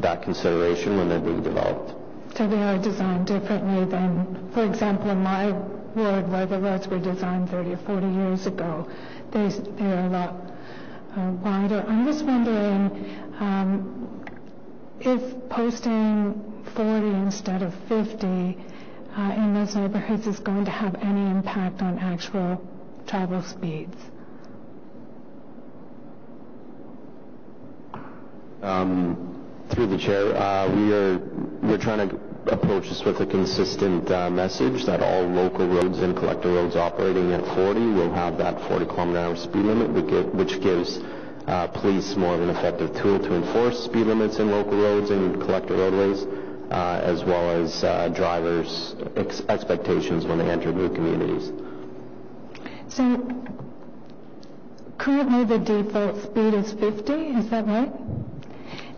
that consideration when they're being developed. So they are designed differently than, for example, in my ward where the roads were designed 30 or 40 years ago. They, they're a lot wider. I'm just wondering um, if posting 40 instead of 50 uh, in those neighborhoods is going to have any impact on actual travel speeds. Um, through the chair, uh, we are we're trying to approach this with a consistent uh, message that all local roads and collector roads operating at 40 will have that 40 kilometer hour speed limit, which gives uh, police more of an effective tool to enforce speed limits in local roads and collector roadways, uh, as well as uh, drivers' ex- expectations when they enter new communities. So currently the default speed is 50, is that right?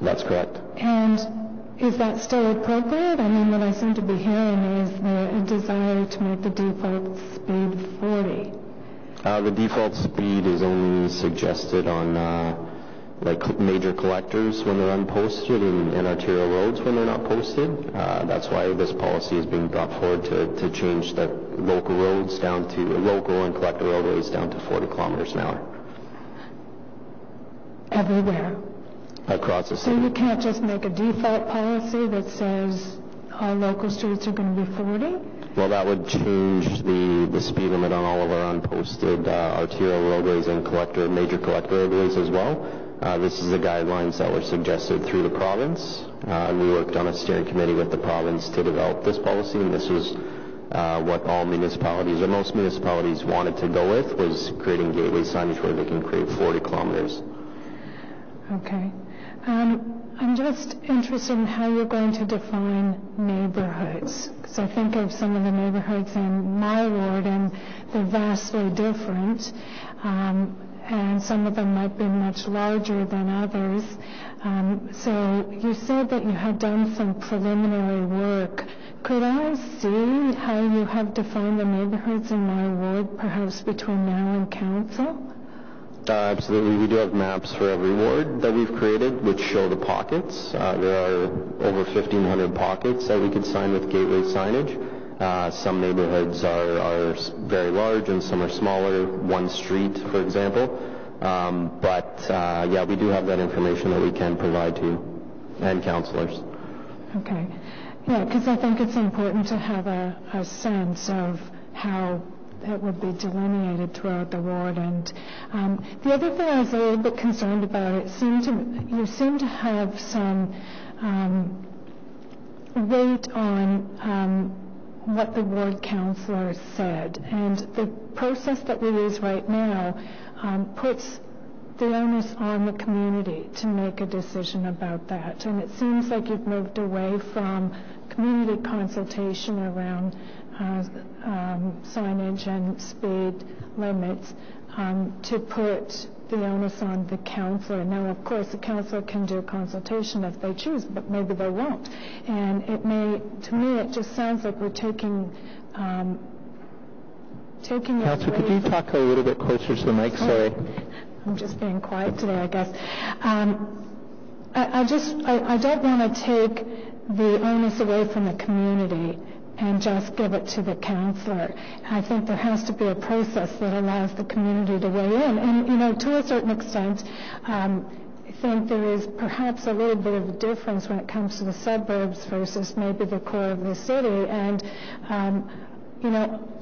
That's correct. And is that still appropriate? I mean, what I seem to be hearing is the desire to make the default speed 40. Uh, the default speed is only suggested on uh, like major collectors when they're unposted and, and, arterial roads when they're not posted. Uh, that's why this policy is being brought forward to, to change the local roads down to local and collector roadways down to 40 kilometers an hour. Everywhere across the city. So you can't just make a default policy that says all local streets are going to be 40? Well, that would change the, the speed limit on all of our unposted uh, arterial roadways and collector, major collector roadways as well. Uh, this is the guidelines that were suggested through the province. Uh, we worked on a steering committee with the province to develop this policy, and this was uh, what all municipalities, or most municipalities, wanted to go with, was creating gateway signage where they can create 40 kilometers. Okay. Um, I'm just interested in how you're going to define neighborhoods, because I think of some of the neighborhoods in my ward, and they're vastly different. Um, and some of them might be much larger than others. Um, so you said that you had done some preliminary work. Could I see how you have defined the neighborhoods in my ward, perhaps between now and council? Uh, absolutely. We do have maps for every ward that we've created, which show the pockets. Uh, there are over 1,500 pockets that we could sign with gateway signage. Uh, some neighborhoods are, are, very large and some are smaller, one street, for example. Um, but uh, yeah, we do have that information that we can provide to you and councilors. Okay. Yeah, because I think it's important to have a, a sense of how that would be delineated throughout the ward. And um, the other thing I was a little bit concerned about, it seemed to you seem to have some um, weight on um, what the ward councillor said, and the process that we use right now um, puts the onus on the community to make a decision about that. And it seems like you've moved away from community consultation around signage and speed limits um, to put the onus on the councillor. Now, of course, the councillor can do a consultation if they choose, but maybe they won't. And it may, to me, it just sounds like we're taking um, taking. Councillor, could you talk a little bit closer to the mic? Sorry. I'm just being quiet today, I guess. Um, I, I, just I, I don't want to take the onus away from the community and just give it to the counselor. I think there has to be a process that allows the community to weigh in. And, you know, to a certain extent, um, I think there is perhaps a little bit of a difference when it comes to the suburbs versus maybe the core of the city. And, um, you know,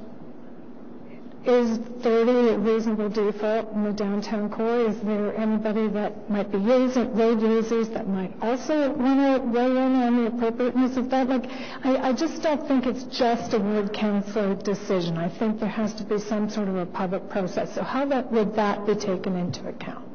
is 30 a reasonable default in the downtown core? Is there anybody that might be using, road users that might also want to weigh in on the appropriateness of that? Like, I, I just don't think it's just a ward council decision. I think there has to be some sort of a public process. So how that, would that be taken into account?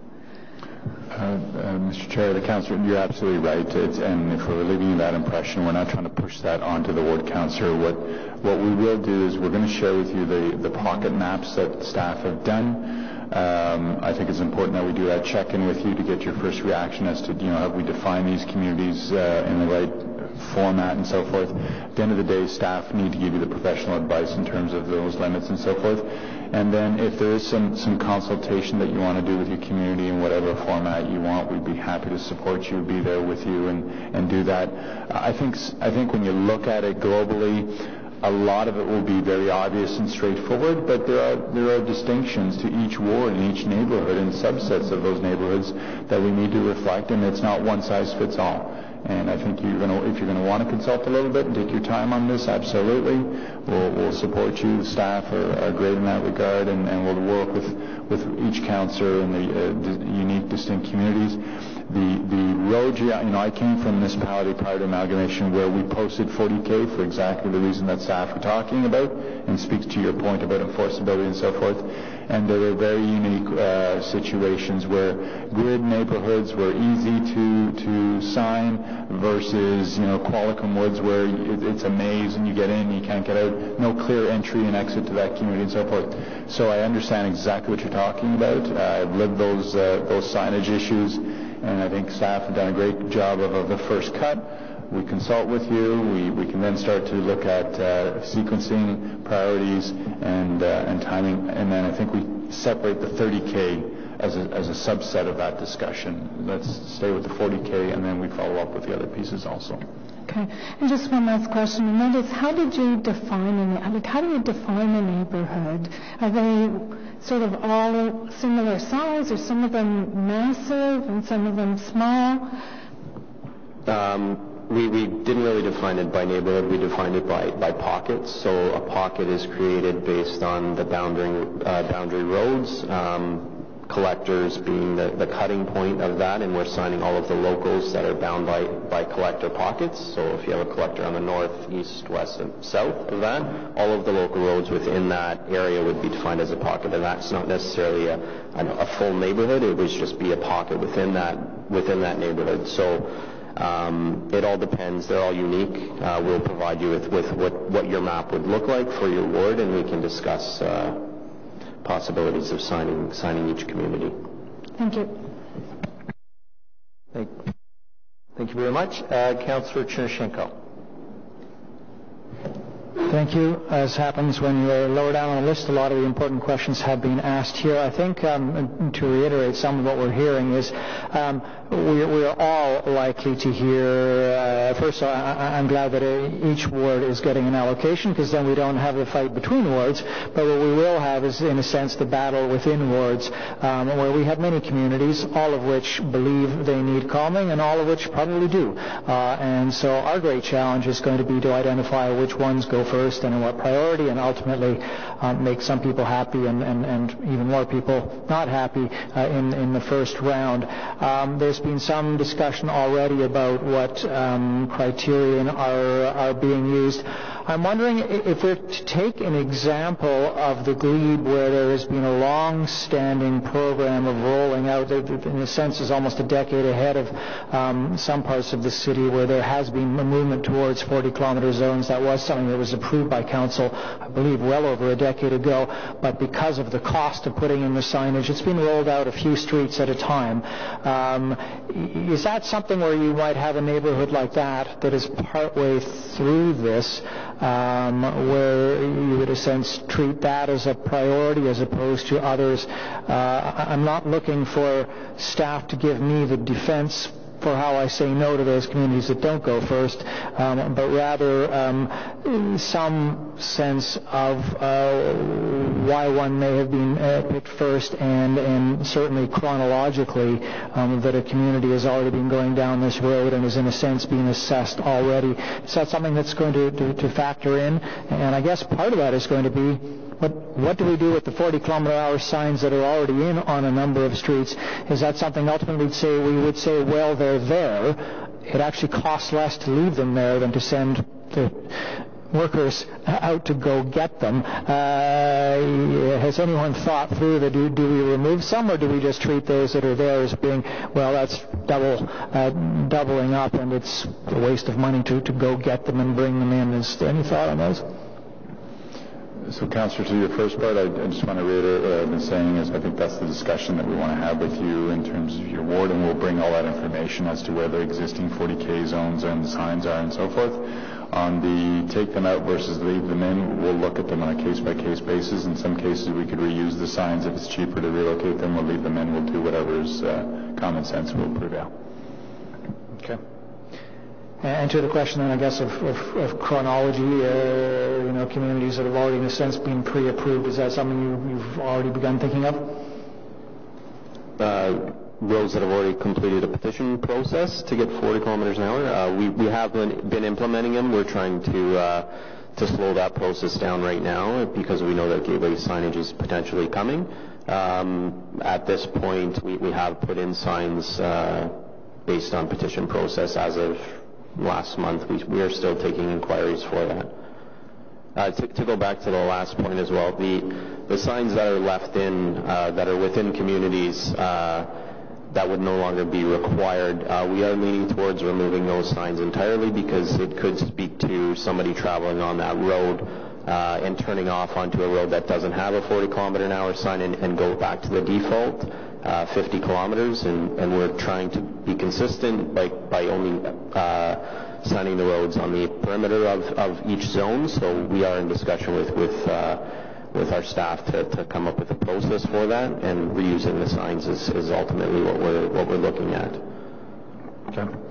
Uh, uh, Mr. Chair, the councillor, you're absolutely right. It's, and if we're leaving that impression, we're not trying to push that onto the ward councillor. What what we will do is we're going to share with you the, the pocket maps that staff have done. Um, I think it's important that we do that check-in with you to get your first reaction as to, you know, have we defined these communities uh, in the right format and so forth. At the end of the day, staff need to give you the professional advice in terms of those limits and so forth. And then if there is some, some consultation that you want to do with your community in whatever format you want, we'd be happy to support you, be there with you and, and do that. I think, I think when you look at it globally, a lot of it will be very obvious and straightforward, but there are there are distinctions to each ward and each neighborhood and subsets of those neighborhoods that we need to reflect, and it's not one size fits all. And I think you're going to, if you're going to want to consult a little bit and take your time on this, absolutely, we'll, we'll support you. The staff are, are great in that regard, and, and we'll work with with each councillor in the uh, unique, distinct communities the the road, you know, I came from a municipality prior to amalgamation where we posted 40K for exactly the reason that staff are talking about and speaks to your point about enforceability and so forth. And there were very unique uh, situations where grid neighborhoods were easy to to sign versus, you know, Qualicum Woods where it's a maze and you get in, and you can't get out, no clear entry and exit to that community and so forth. So I understand exactly what you're talking about. Uh, I've lived those uh, those signage issues and I think staff have done a great job of, of the first cut. We consult with you. We, we can then start to look at uh, sequencing, priorities, and, uh, and timing. And then I think we separate the 30K as a, as a subset of that discussion. Let's stay with the 40K, and then we follow up with the other pieces also. Okay. And just one last question, and that is, how did you define a like, how do you define a neighborhood? Are they sort of all similar size, or some of them massive and some of them small? Um, we, we didn't really define it by neighborhood. We defined it by, by pockets. So a pocket is created based on the boundary uh, boundary roads. Um, collectors being the, the cutting point of that, and we're signing all of the locals that are bound by, by collector pockets. So if you have a collector on the north, east, west, and south of that, all of the local roads within that area would be defined as a pocket, and that's not necessarily a, a full neighborhood. It would just be a pocket within that within that neighborhood. So it all depends. They're all unique. Uh, we'll provide you with, with what, what your map would look like for your ward, and we can discuss. Uh, possibilities of signing, signing each community. Thank you. Thank, thank you very much. Uh, Councillor Chernushenko. Thank you. As happens when you're lower down on the list, a lot of the important questions have been asked here. I think um, to reiterate some of what we're hearing is um, we, we, are all likely to hear, uh, first of all, I, am glad that each ward is getting an allocation because then we don't have the fight between wards, but what we will have is, in a sense, the battle within wards um, where we have many communities, all of which believe they need calming and all of which probably do. Uh, and so our great challenge is going to be to identify which ones go first and in what priority and ultimately um, make some people happy and, and, and, even more people not happy uh, in, in the first round. Um, there's been some discussion already about what um, criterion are, are being used. I'm wondering if we're to take an example of the glebe where there has been a long-standing program of rolling out, in a sense is almost a decade ahead of um, some parts of the city where there has been a movement towards 40-kilometer zones. That was something that was approved by council, I believe, well over a decade ago. But because of the cost of putting in the signage, it's been rolled out a few streets at a time. Um, is that something where you might have a neighborhood like that that is partway through this? Um, where you would, in a sense, treat that as a priority as opposed to others. Uh, I'm not looking for staff to give me the defense for how I say no to those communities that don't go first, um, but rather um, some sense of uh, why one may have been uh, picked first and, and certainly chronologically um, that a community has already been going down this road and is in a sense being assessed already. So that something that's going to, to, to factor in? And I guess part of that is going to be what, what do we do with the 40 kilometer hour signs that are already in on a number of streets? Is that something ultimately we'd say, we would say, well, they're there. It actually costs less to leave them there than to send the workers out to go get them. Uh, has anyone thought through that? Do, do we remove some, or do we just treat those that are there as being, well, that's double uh, doubling up, and it's a waste of money to, to go get them and bring them in? Is there any thought on those? So, Councillor, to your first part, I, I, just want to reiterate what I've been saying is I think that's the discussion that we want to have with you in terms of your ward, and we'll bring all that information as to where the existing 40K zones and signs are and so forth. On the take them out versus leave them in, we'll look at them on a case-by-case basis. In some cases, we could reuse the signs. If it's cheaper to relocate them, we'll leave them in. We'll do whatever's uh, common sense will prevail. Okay. And to the question, then, I guess, of, of, of chronology, uh, you know, communities that have already, in a sense, been pre-approved, is that something you, have already begun thinking of? Uh, roads that have already completed a petition process to get 40 kilometers an hour. Uh, we, we have been, been, implementing them. We're trying to uh, to slow that process down right now because we know that gateway signage is potentially coming. Um, at this point, we, we have put in signs uh, based on petition process as of last month. We, we are still taking inquiries for that. Uh, to, to, go back to the last point as well, the, the signs that are left in, uh, that are within communities, uh, that would no longer be required. Uh, we are leaning towards removing those signs entirely because it could speak to somebody traveling on that road uh, and turning off onto a road that doesn't have a 40 kilometer an hour sign and, and go back to the default uh, 50 kilometers, and, and, we're trying to be consistent by, by only uh, signing the roads on the perimeter of, of each zone. So we are in discussion with with uh, with our staff to, to come up with a process for that, and reusing the signs is, is ultimately what we're what we're looking at. Okay.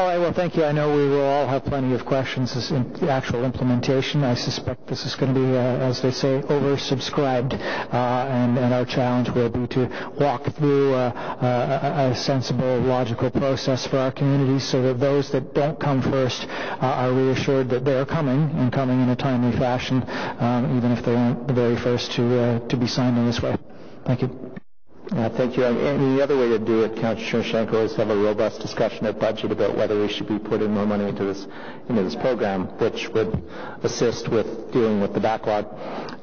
All right, well, thank you. I know we will all have plenty of questions as in the actual implementation. I suspect this is going to be, uh, as they say, oversubscribed, uh, and, and, our challenge will be to walk through uh, a, a, sensible, logical process for our communities so that those that don't come first uh, are reassured that they are coming and coming in a timely fashion, um, even if they aren't the very first to, uh, to be signed in this way. Thank you. Uh, thank you. And the other way to do it, Councilor Chernushenko, is have a robust discussion at budget about whether we should be putting more money into this into this program, which would assist with dealing with the backlog.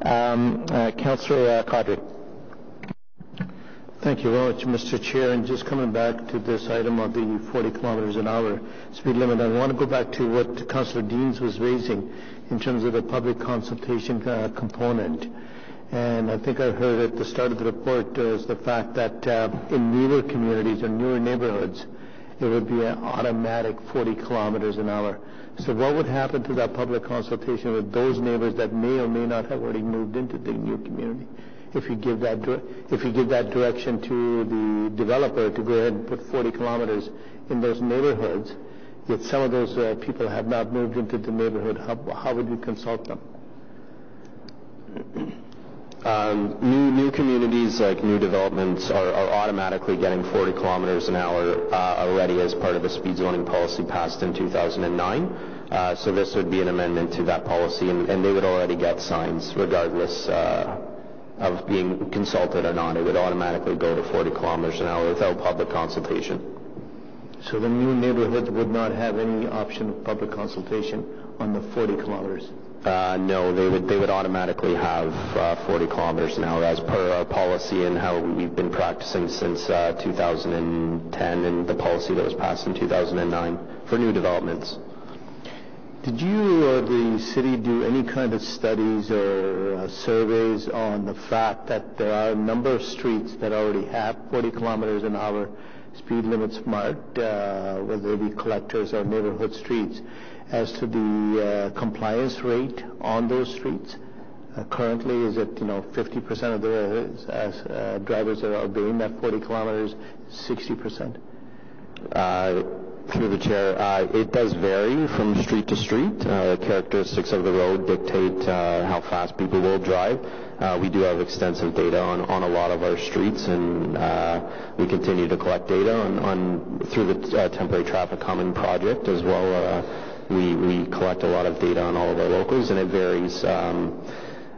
Um, uh, Councillor uh. Thank you very much, Mr. Chair. And just coming back to this item of the 40 kilometers an hour speed limit, I want to go back to what Councillor Deans was raising in terms of the public consultation uh, component. And I think I heard at the start of the report was the fact that uh, in newer communities or newer neighborhoods, it would be an automatic 40 kilometers an hour. So what would happen to that public consultation with those neighbors that may or may not have already moved into the new community? If you give that if you give that direction to the developer to go ahead and put 40 kilometers in those neighborhoods, yet some of those uh, people have not moved into the neighborhood, how, how would you consult them? Um, new new communities like new developments are, are automatically getting 40 kilometers an hour uh, already as part of the speed zoning policy passed in 2009. Uh, so this would be an amendment to that policy, and, and they would already get signs regardless uh, of being consulted or not. It would automatically go to 40 kilometers an hour without public consultation. So the new neighborhood would not have any option of public consultation on the 40 kilometers. Uh, no, they would they would automatically have uh, 40 kilometers an hour as per our policy and how we've been practicing since uh, 2010 and the policy that was passed in 2009 for new developments. Did you or the city do any kind of studies or uh, surveys on the fact that there are a number of streets that already have 40 kilometers an hour speed limits marked, uh, whether they be collectors or neighborhood streets? As to the uh, compliance rate on those streets. Uh, currently, is it, you know, 50% of the uh, drivers are obeying that 40 kilometers, 60%? Uh, through the chair, uh, it does vary from street to street. Uh, the Characteristics of the road dictate how fast people will drive. We do have extensive data on a lot of our streets, and we continue to collect data on through the Temporary Traffic Calming Project as well we, we collect a lot of data on all of our locals, and it varies um,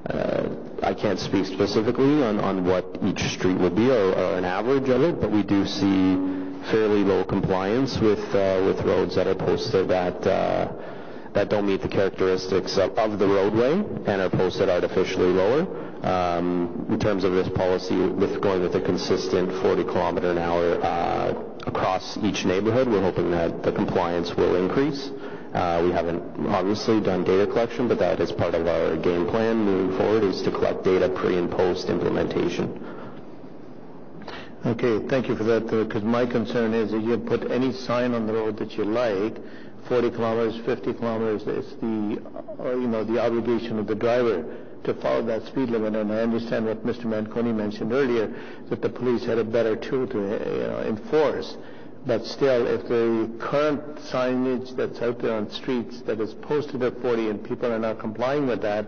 uh, I can't speak specifically on, on what each street would be or, or an average of it, but we do see fairly low compliance with uh, with roads that are posted at uh, that don't meet the characteristics of, of the roadway and are posted artificially lower. Um, in terms of this policy, with going with a consistent 40 kilometer an hour uh, across each neighborhood, we're hoping that the compliance will increase. Uh, we haven't obviously done data collection, but that is part of our game plan moving forward is to collect data pre and post implementation. Okay, thank you for that, because my concern is that you put any sign on the road that you like, 40 kilometers, 50 kilometers, it's the, uh, you know, the obligation of the driver to follow that speed limit. And I understand what Mr. Manconi mentioned earlier, that the police had a better tool to uh, enforce. But still, if the current signage that's out there on streets that is posted at 40 and people are not complying with that,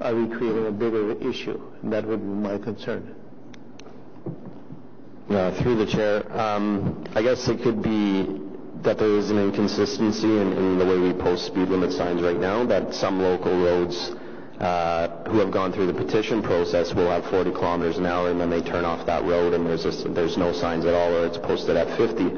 are we creating a bigger issue? And that would be my concern. Uh, through the chair, um, I guess it could be that there is an inconsistency in, in, the way we post speed limit signs right now, that some local roads uh, who have gone through the petition process will have 40 kilometers an hour and then they turn off that road and there's, just, there's no signs at all or it's posted at 50.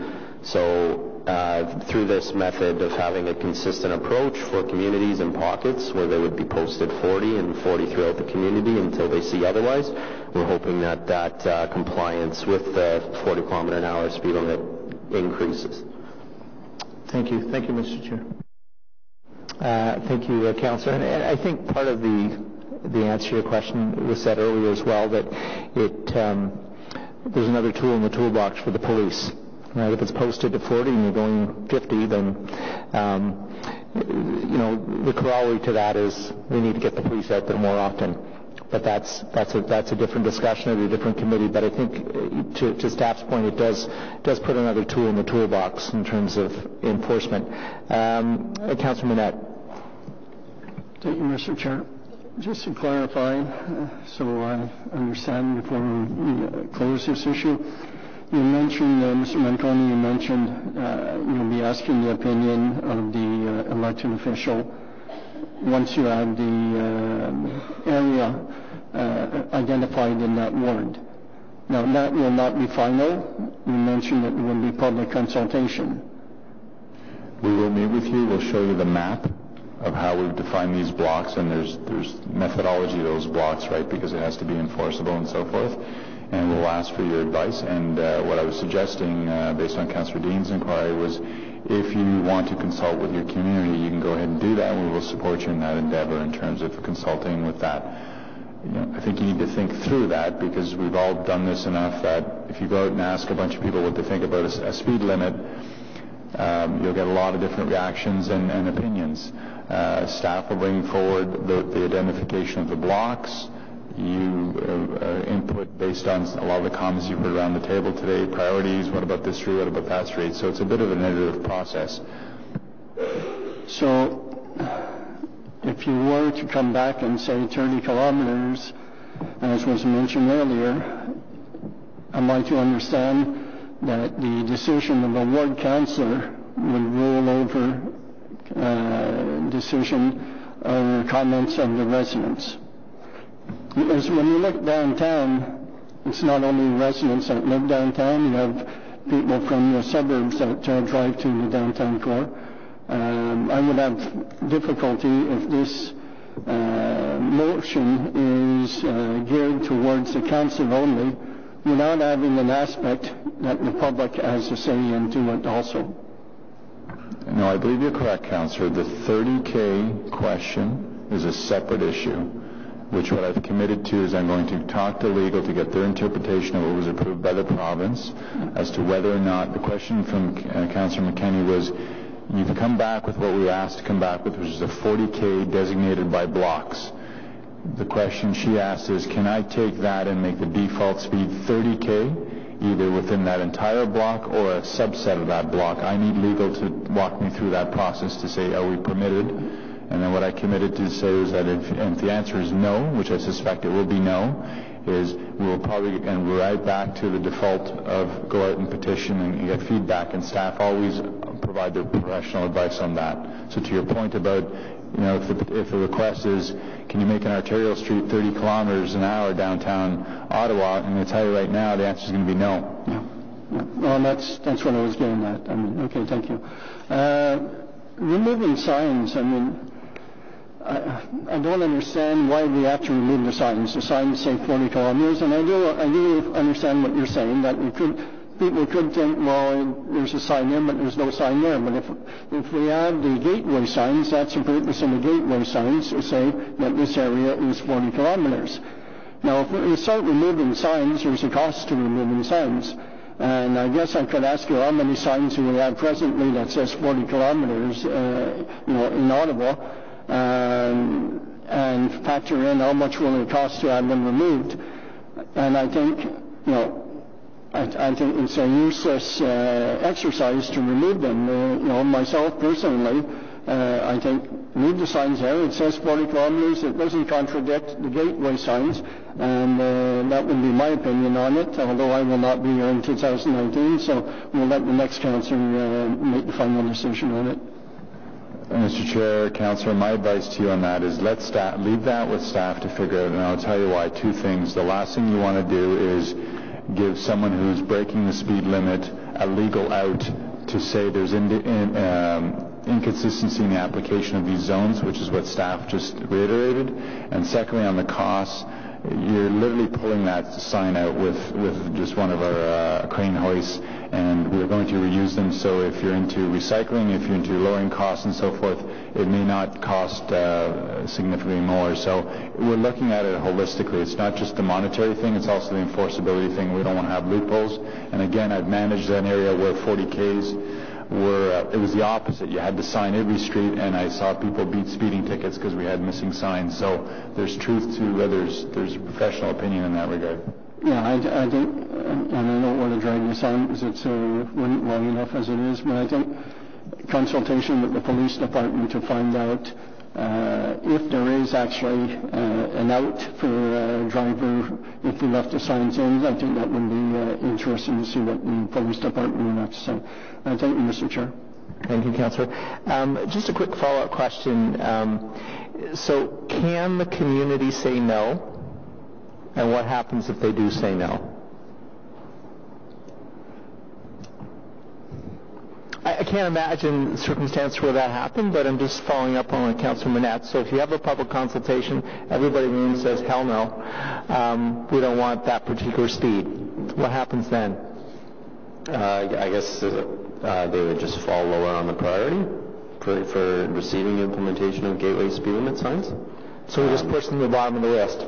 So uh, through this method of having a consistent approach for communities and pockets where they would be posted 40 and 40 throughout the community until they see otherwise, we're hoping that that uh, compliance with the 40 kilometer an hour speed limit increases. Thank you. Thank you, Mr. Chair. Uh, thank you, uh, Councillor. And I think part of the the answer to your question was said earlier as well that it um, there's another tool in the toolbox for the police. Right? If it's posted to 40 and you're going 50, then um, you know the corollary to that is we need to get the police out there more often. But that's that's a that's a different discussion at a different committee. But I think uh, to, to staff's point, it does does put another tool in the toolbox in terms of enforcement. Um, uh, Councilor Monette. Thank you, Mr. Chair. Just to clarify, uh, so I understand before we uh, close this issue, you mentioned, uh, Mr. Manconi, you mentioned uh, you'll be asking the opinion of the elected official once you have the area uh, identified in that ward. Now, that will not be final. You mentioned that there will be public consultation. We will meet with you. We'll show you the map of how we've defined these blocks, and there's there's methodology to those blocks, right? Because it has to be enforceable and so forth. And we'll ask for your advice. And uh, what I was suggesting, uh, based on Councillor Deans' inquiry, was if you want to consult with your community, you can go ahead and do that. We will support you in that endeavor in terms of consulting with that you know, I think you need to think through that because we've all done this enough that if you go out and ask a bunch of people what they think about a, a speed limit, um, you'll get a lot of different reactions and, and opinions. Uh, staff will bring forward the, the, identification of the blocks. You uh, uh, input based on a lot of the comments you've heard around the table today, priorities, what about this street, what about that street. So it's a bit of an iterative process. So if you were to come back and say 30 kilometers, as was mentioned earlier, I'd like to understand that the decision of a ward councillor would rule over uh, decision or comments of the residents. Because when you look downtown, it's not only residents that live downtown, you have people from the suburbs that uh, drive to the downtown core. Um, I would have difficulty if this uh, motion is uh, geared towards the council only without having an aspect that the public has a say into it also. No, I believe you're correct, Councillor. The 30K question is a separate issue, which what I've committed to is I'm going to talk to legal to get their interpretation of what was approved by the province as to whether or not the question from uh, Councillor McKenney was You've come back with what we asked to come back with, which is a 40K designated by blocks. The question she asked is, can I take that and make the default speed 30K, either within that entire block or a subset of that block? I need legal to walk me through that process to say, are we permitted? And then what I committed to say is that if, if the answer is no, which I suspect it will be no, is we will probably, and we're right back to the default of go out and petition and get feedback, and staff always provide their professional advice on that. So to your point about, you know, if the, if the request is, can you make an arterial street 30 kilometers an hour downtown Ottawa, I'm going to tell you right now, the answer is going to be no. Yeah. yeah. Well, that's, that's what I was getting at. I mean, okay, thank you. Uh, removing signs, I mean, I, I don't understand why we have to remove the signs. The signs say 40 kilometers, and I do, I do understand what you're saying, that we could, people could think, well, there's a sign there, but there's no sign there. But if, if we add the gateway signs, that's the purpose of the gateway signs, to say that this area is 40 kilometers. Now, if we start removing signs, there's a cost to removing signs. And I guess I could ask you how many signs do we have presently that says 40 kilometers, uh, you know, in Ottawa, um, and factor in how much will it cost to have them removed. And I think, you know, I, I think it's a useless uh, exercise to remove them. Uh, you know, myself personally, uh, I think read the signs there. It says 40 kilometers. It doesn't contradict the gateway signs, and uh, that would be my opinion on it. Although I will not be here in 2019, so we'll let the next council uh, make the final decision on it. Mr. Chair, Councillor, my advice to you on that is let staff, leave that with staff to figure out, and I'll tell you why. Two things. The last thing you want to do is give someone who's breaking the speed limit a legal out to say there's in, in, um, inconsistency in the application of these zones, which is what staff just reiterated. And secondly, on the costs, you're literally pulling that sign out with, with just one of our uh, crane hoists, and we're going to reuse them. So if you're into recycling, if you're into lowering costs and so forth, it may not cost uh, significantly more. So we're looking at it holistically. It's not just the monetary thing, it's also the enforceability thing. We don't want to have loopholes. And again, I've managed an area where 40Ks were, uh, it was the opposite. You had to sign every street, and I saw people beat speeding tickets because we had missing signs. So there's truth to, uh, there's, there's professional opinion in that regard. Yeah, I, I think, uh, and I don't want to drag this on because it's uh, long enough as it is, but I think consultation with the police department to find out uh, if there is actually uh, an out for a driver if we left the signs in, I think that would be uh, interesting to see what the police department would have to say. Uh, thank you, Mr. Chair. Thank you, Councillor. Um, just a quick follow-up question. Um, so can the community say no? And what happens if they do say no? I, can't imagine circumstance where that happened, but I'm just following up on Councillor Monette. So if you have a public consultation, everybody in the room says, hell no, um, we don't want that particular speed. What happens then? Uh, I guess uh, they would just fall lower on the priority for, for receiving implementation of gateway speed limit signs. So we just push them to the bottom of the list.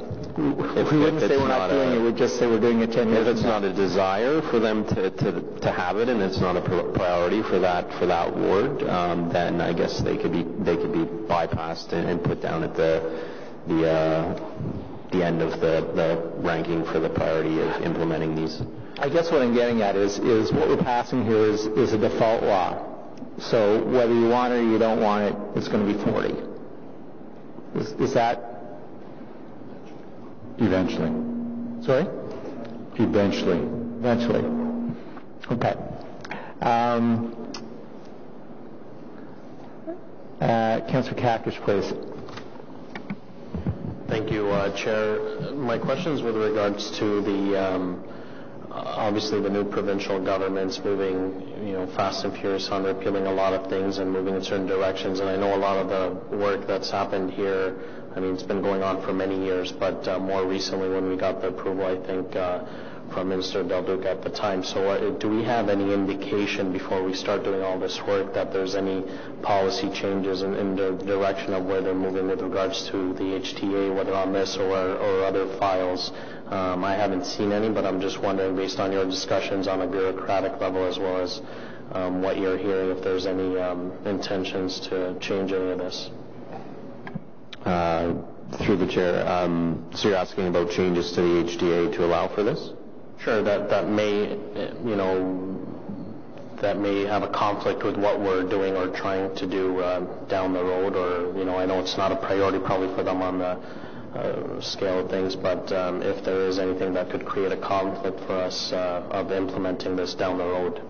If we wouldn't say we're not doing it, we'd just say we're doing it 10 years If it's not a desire for them to, to, to have it and it's not a priority for that for that ward, um, then I guess they could be they could be bypassed and, and put down at the the uh, the end of the, the ranking for the priority of implementing these. I guess what I'm getting at is is what we're passing here is is a default law. So whether you want it or you don't want it, it's going to be 40. Is, is that Eventually. Sorry? Eventually. Eventually. Okay. Um, uh, Councillor Qaqish, please. Thank you, uh, Chair. My question is with regards to the um, obviously the new provincial government's moving, you know, fast and furious on repealing a lot of things and moving in certain directions. And I know a lot of the work that's happened here I mean, it's been going on for many years, but uh, more recently when we got the approval, I think, uh, from Minister Del Duca at the time. So uh, do we have any indication before we start doing all this work that there's any policy changes in, in the direction of where they're moving with regards to the HTA, whether on this or, or other files? Um, I haven't seen any, but I'm just wondering, based on your discussions on a bureaucratic level as well as um, what you're hearing, if there's any um, intentions to change any of this. Uh, through the chair, um, so you're asking about changes to the HTA to allow for this? Sure, that, that may, you know, that may have a conflict with what we're doing or trying to do um, down the road, or, you know, I know it's not a priority probably for them on the uh, scale of things, but um, if there is anything that could create a conflict for us uh, of implementing this down the road.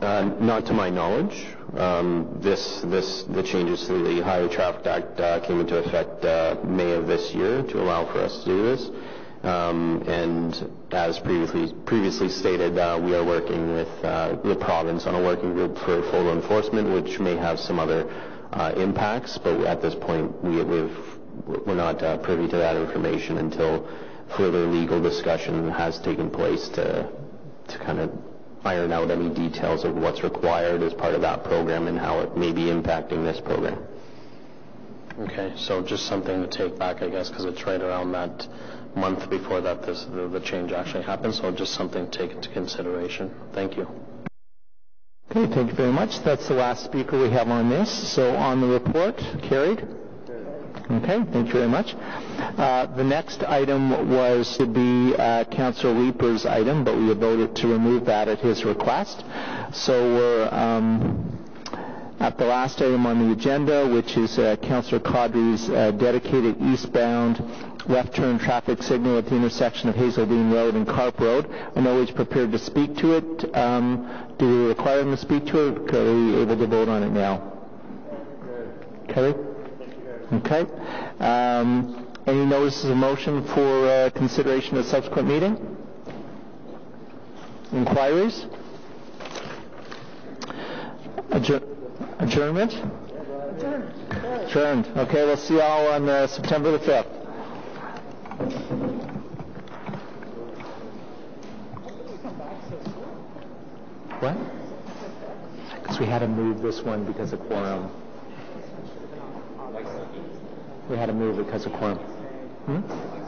Uh, Not to my knowledge. Um, This, this, the changes to the Highway Traffic Act uh, came into effect uh, May of this year to allow for us to do this. Um, And as previously, previously stated, uh, we are working with uh, the province on a working group for photo enforcement, which may have some other uh, impacts, but at this point, we, we've, we're not uh, privy to that information until further legal discussion has taken place to, to kind of iron out any details of what's required as part of that program and how it may be impacting this program. Okay, so just something to take back, I guess, because it's right around that month before that this, the, the change actually happens, so just something to take into consideration. Thank you. Okay, thank you very much. That's the last speaker we have on this. So on the report, carried? Okay, thank you very much. Uh, The next item was to be uh, Councilor Leiper's item, but we have voted to remove that at his request. So we're um, at the last item on the agenda, which is uh, Councilor Qadri's uh, dedicated eastbound left turn traffic signal at the intersection of Hazeldean Road and Carp Road. I know he's prepared to speak to it. Um, Do we require him to speak to it? Are we able to vote on it now? Kelly? Okay. Um, Any notices of motion for uh, consideration at subsequent meeting? Inquiries? Adjour- Adjournment? Adjourned. Okay, we'll see you all on uh, September the 5th. What? Because we had to move this one because of quorum. We had to move because of quorum. Hmm?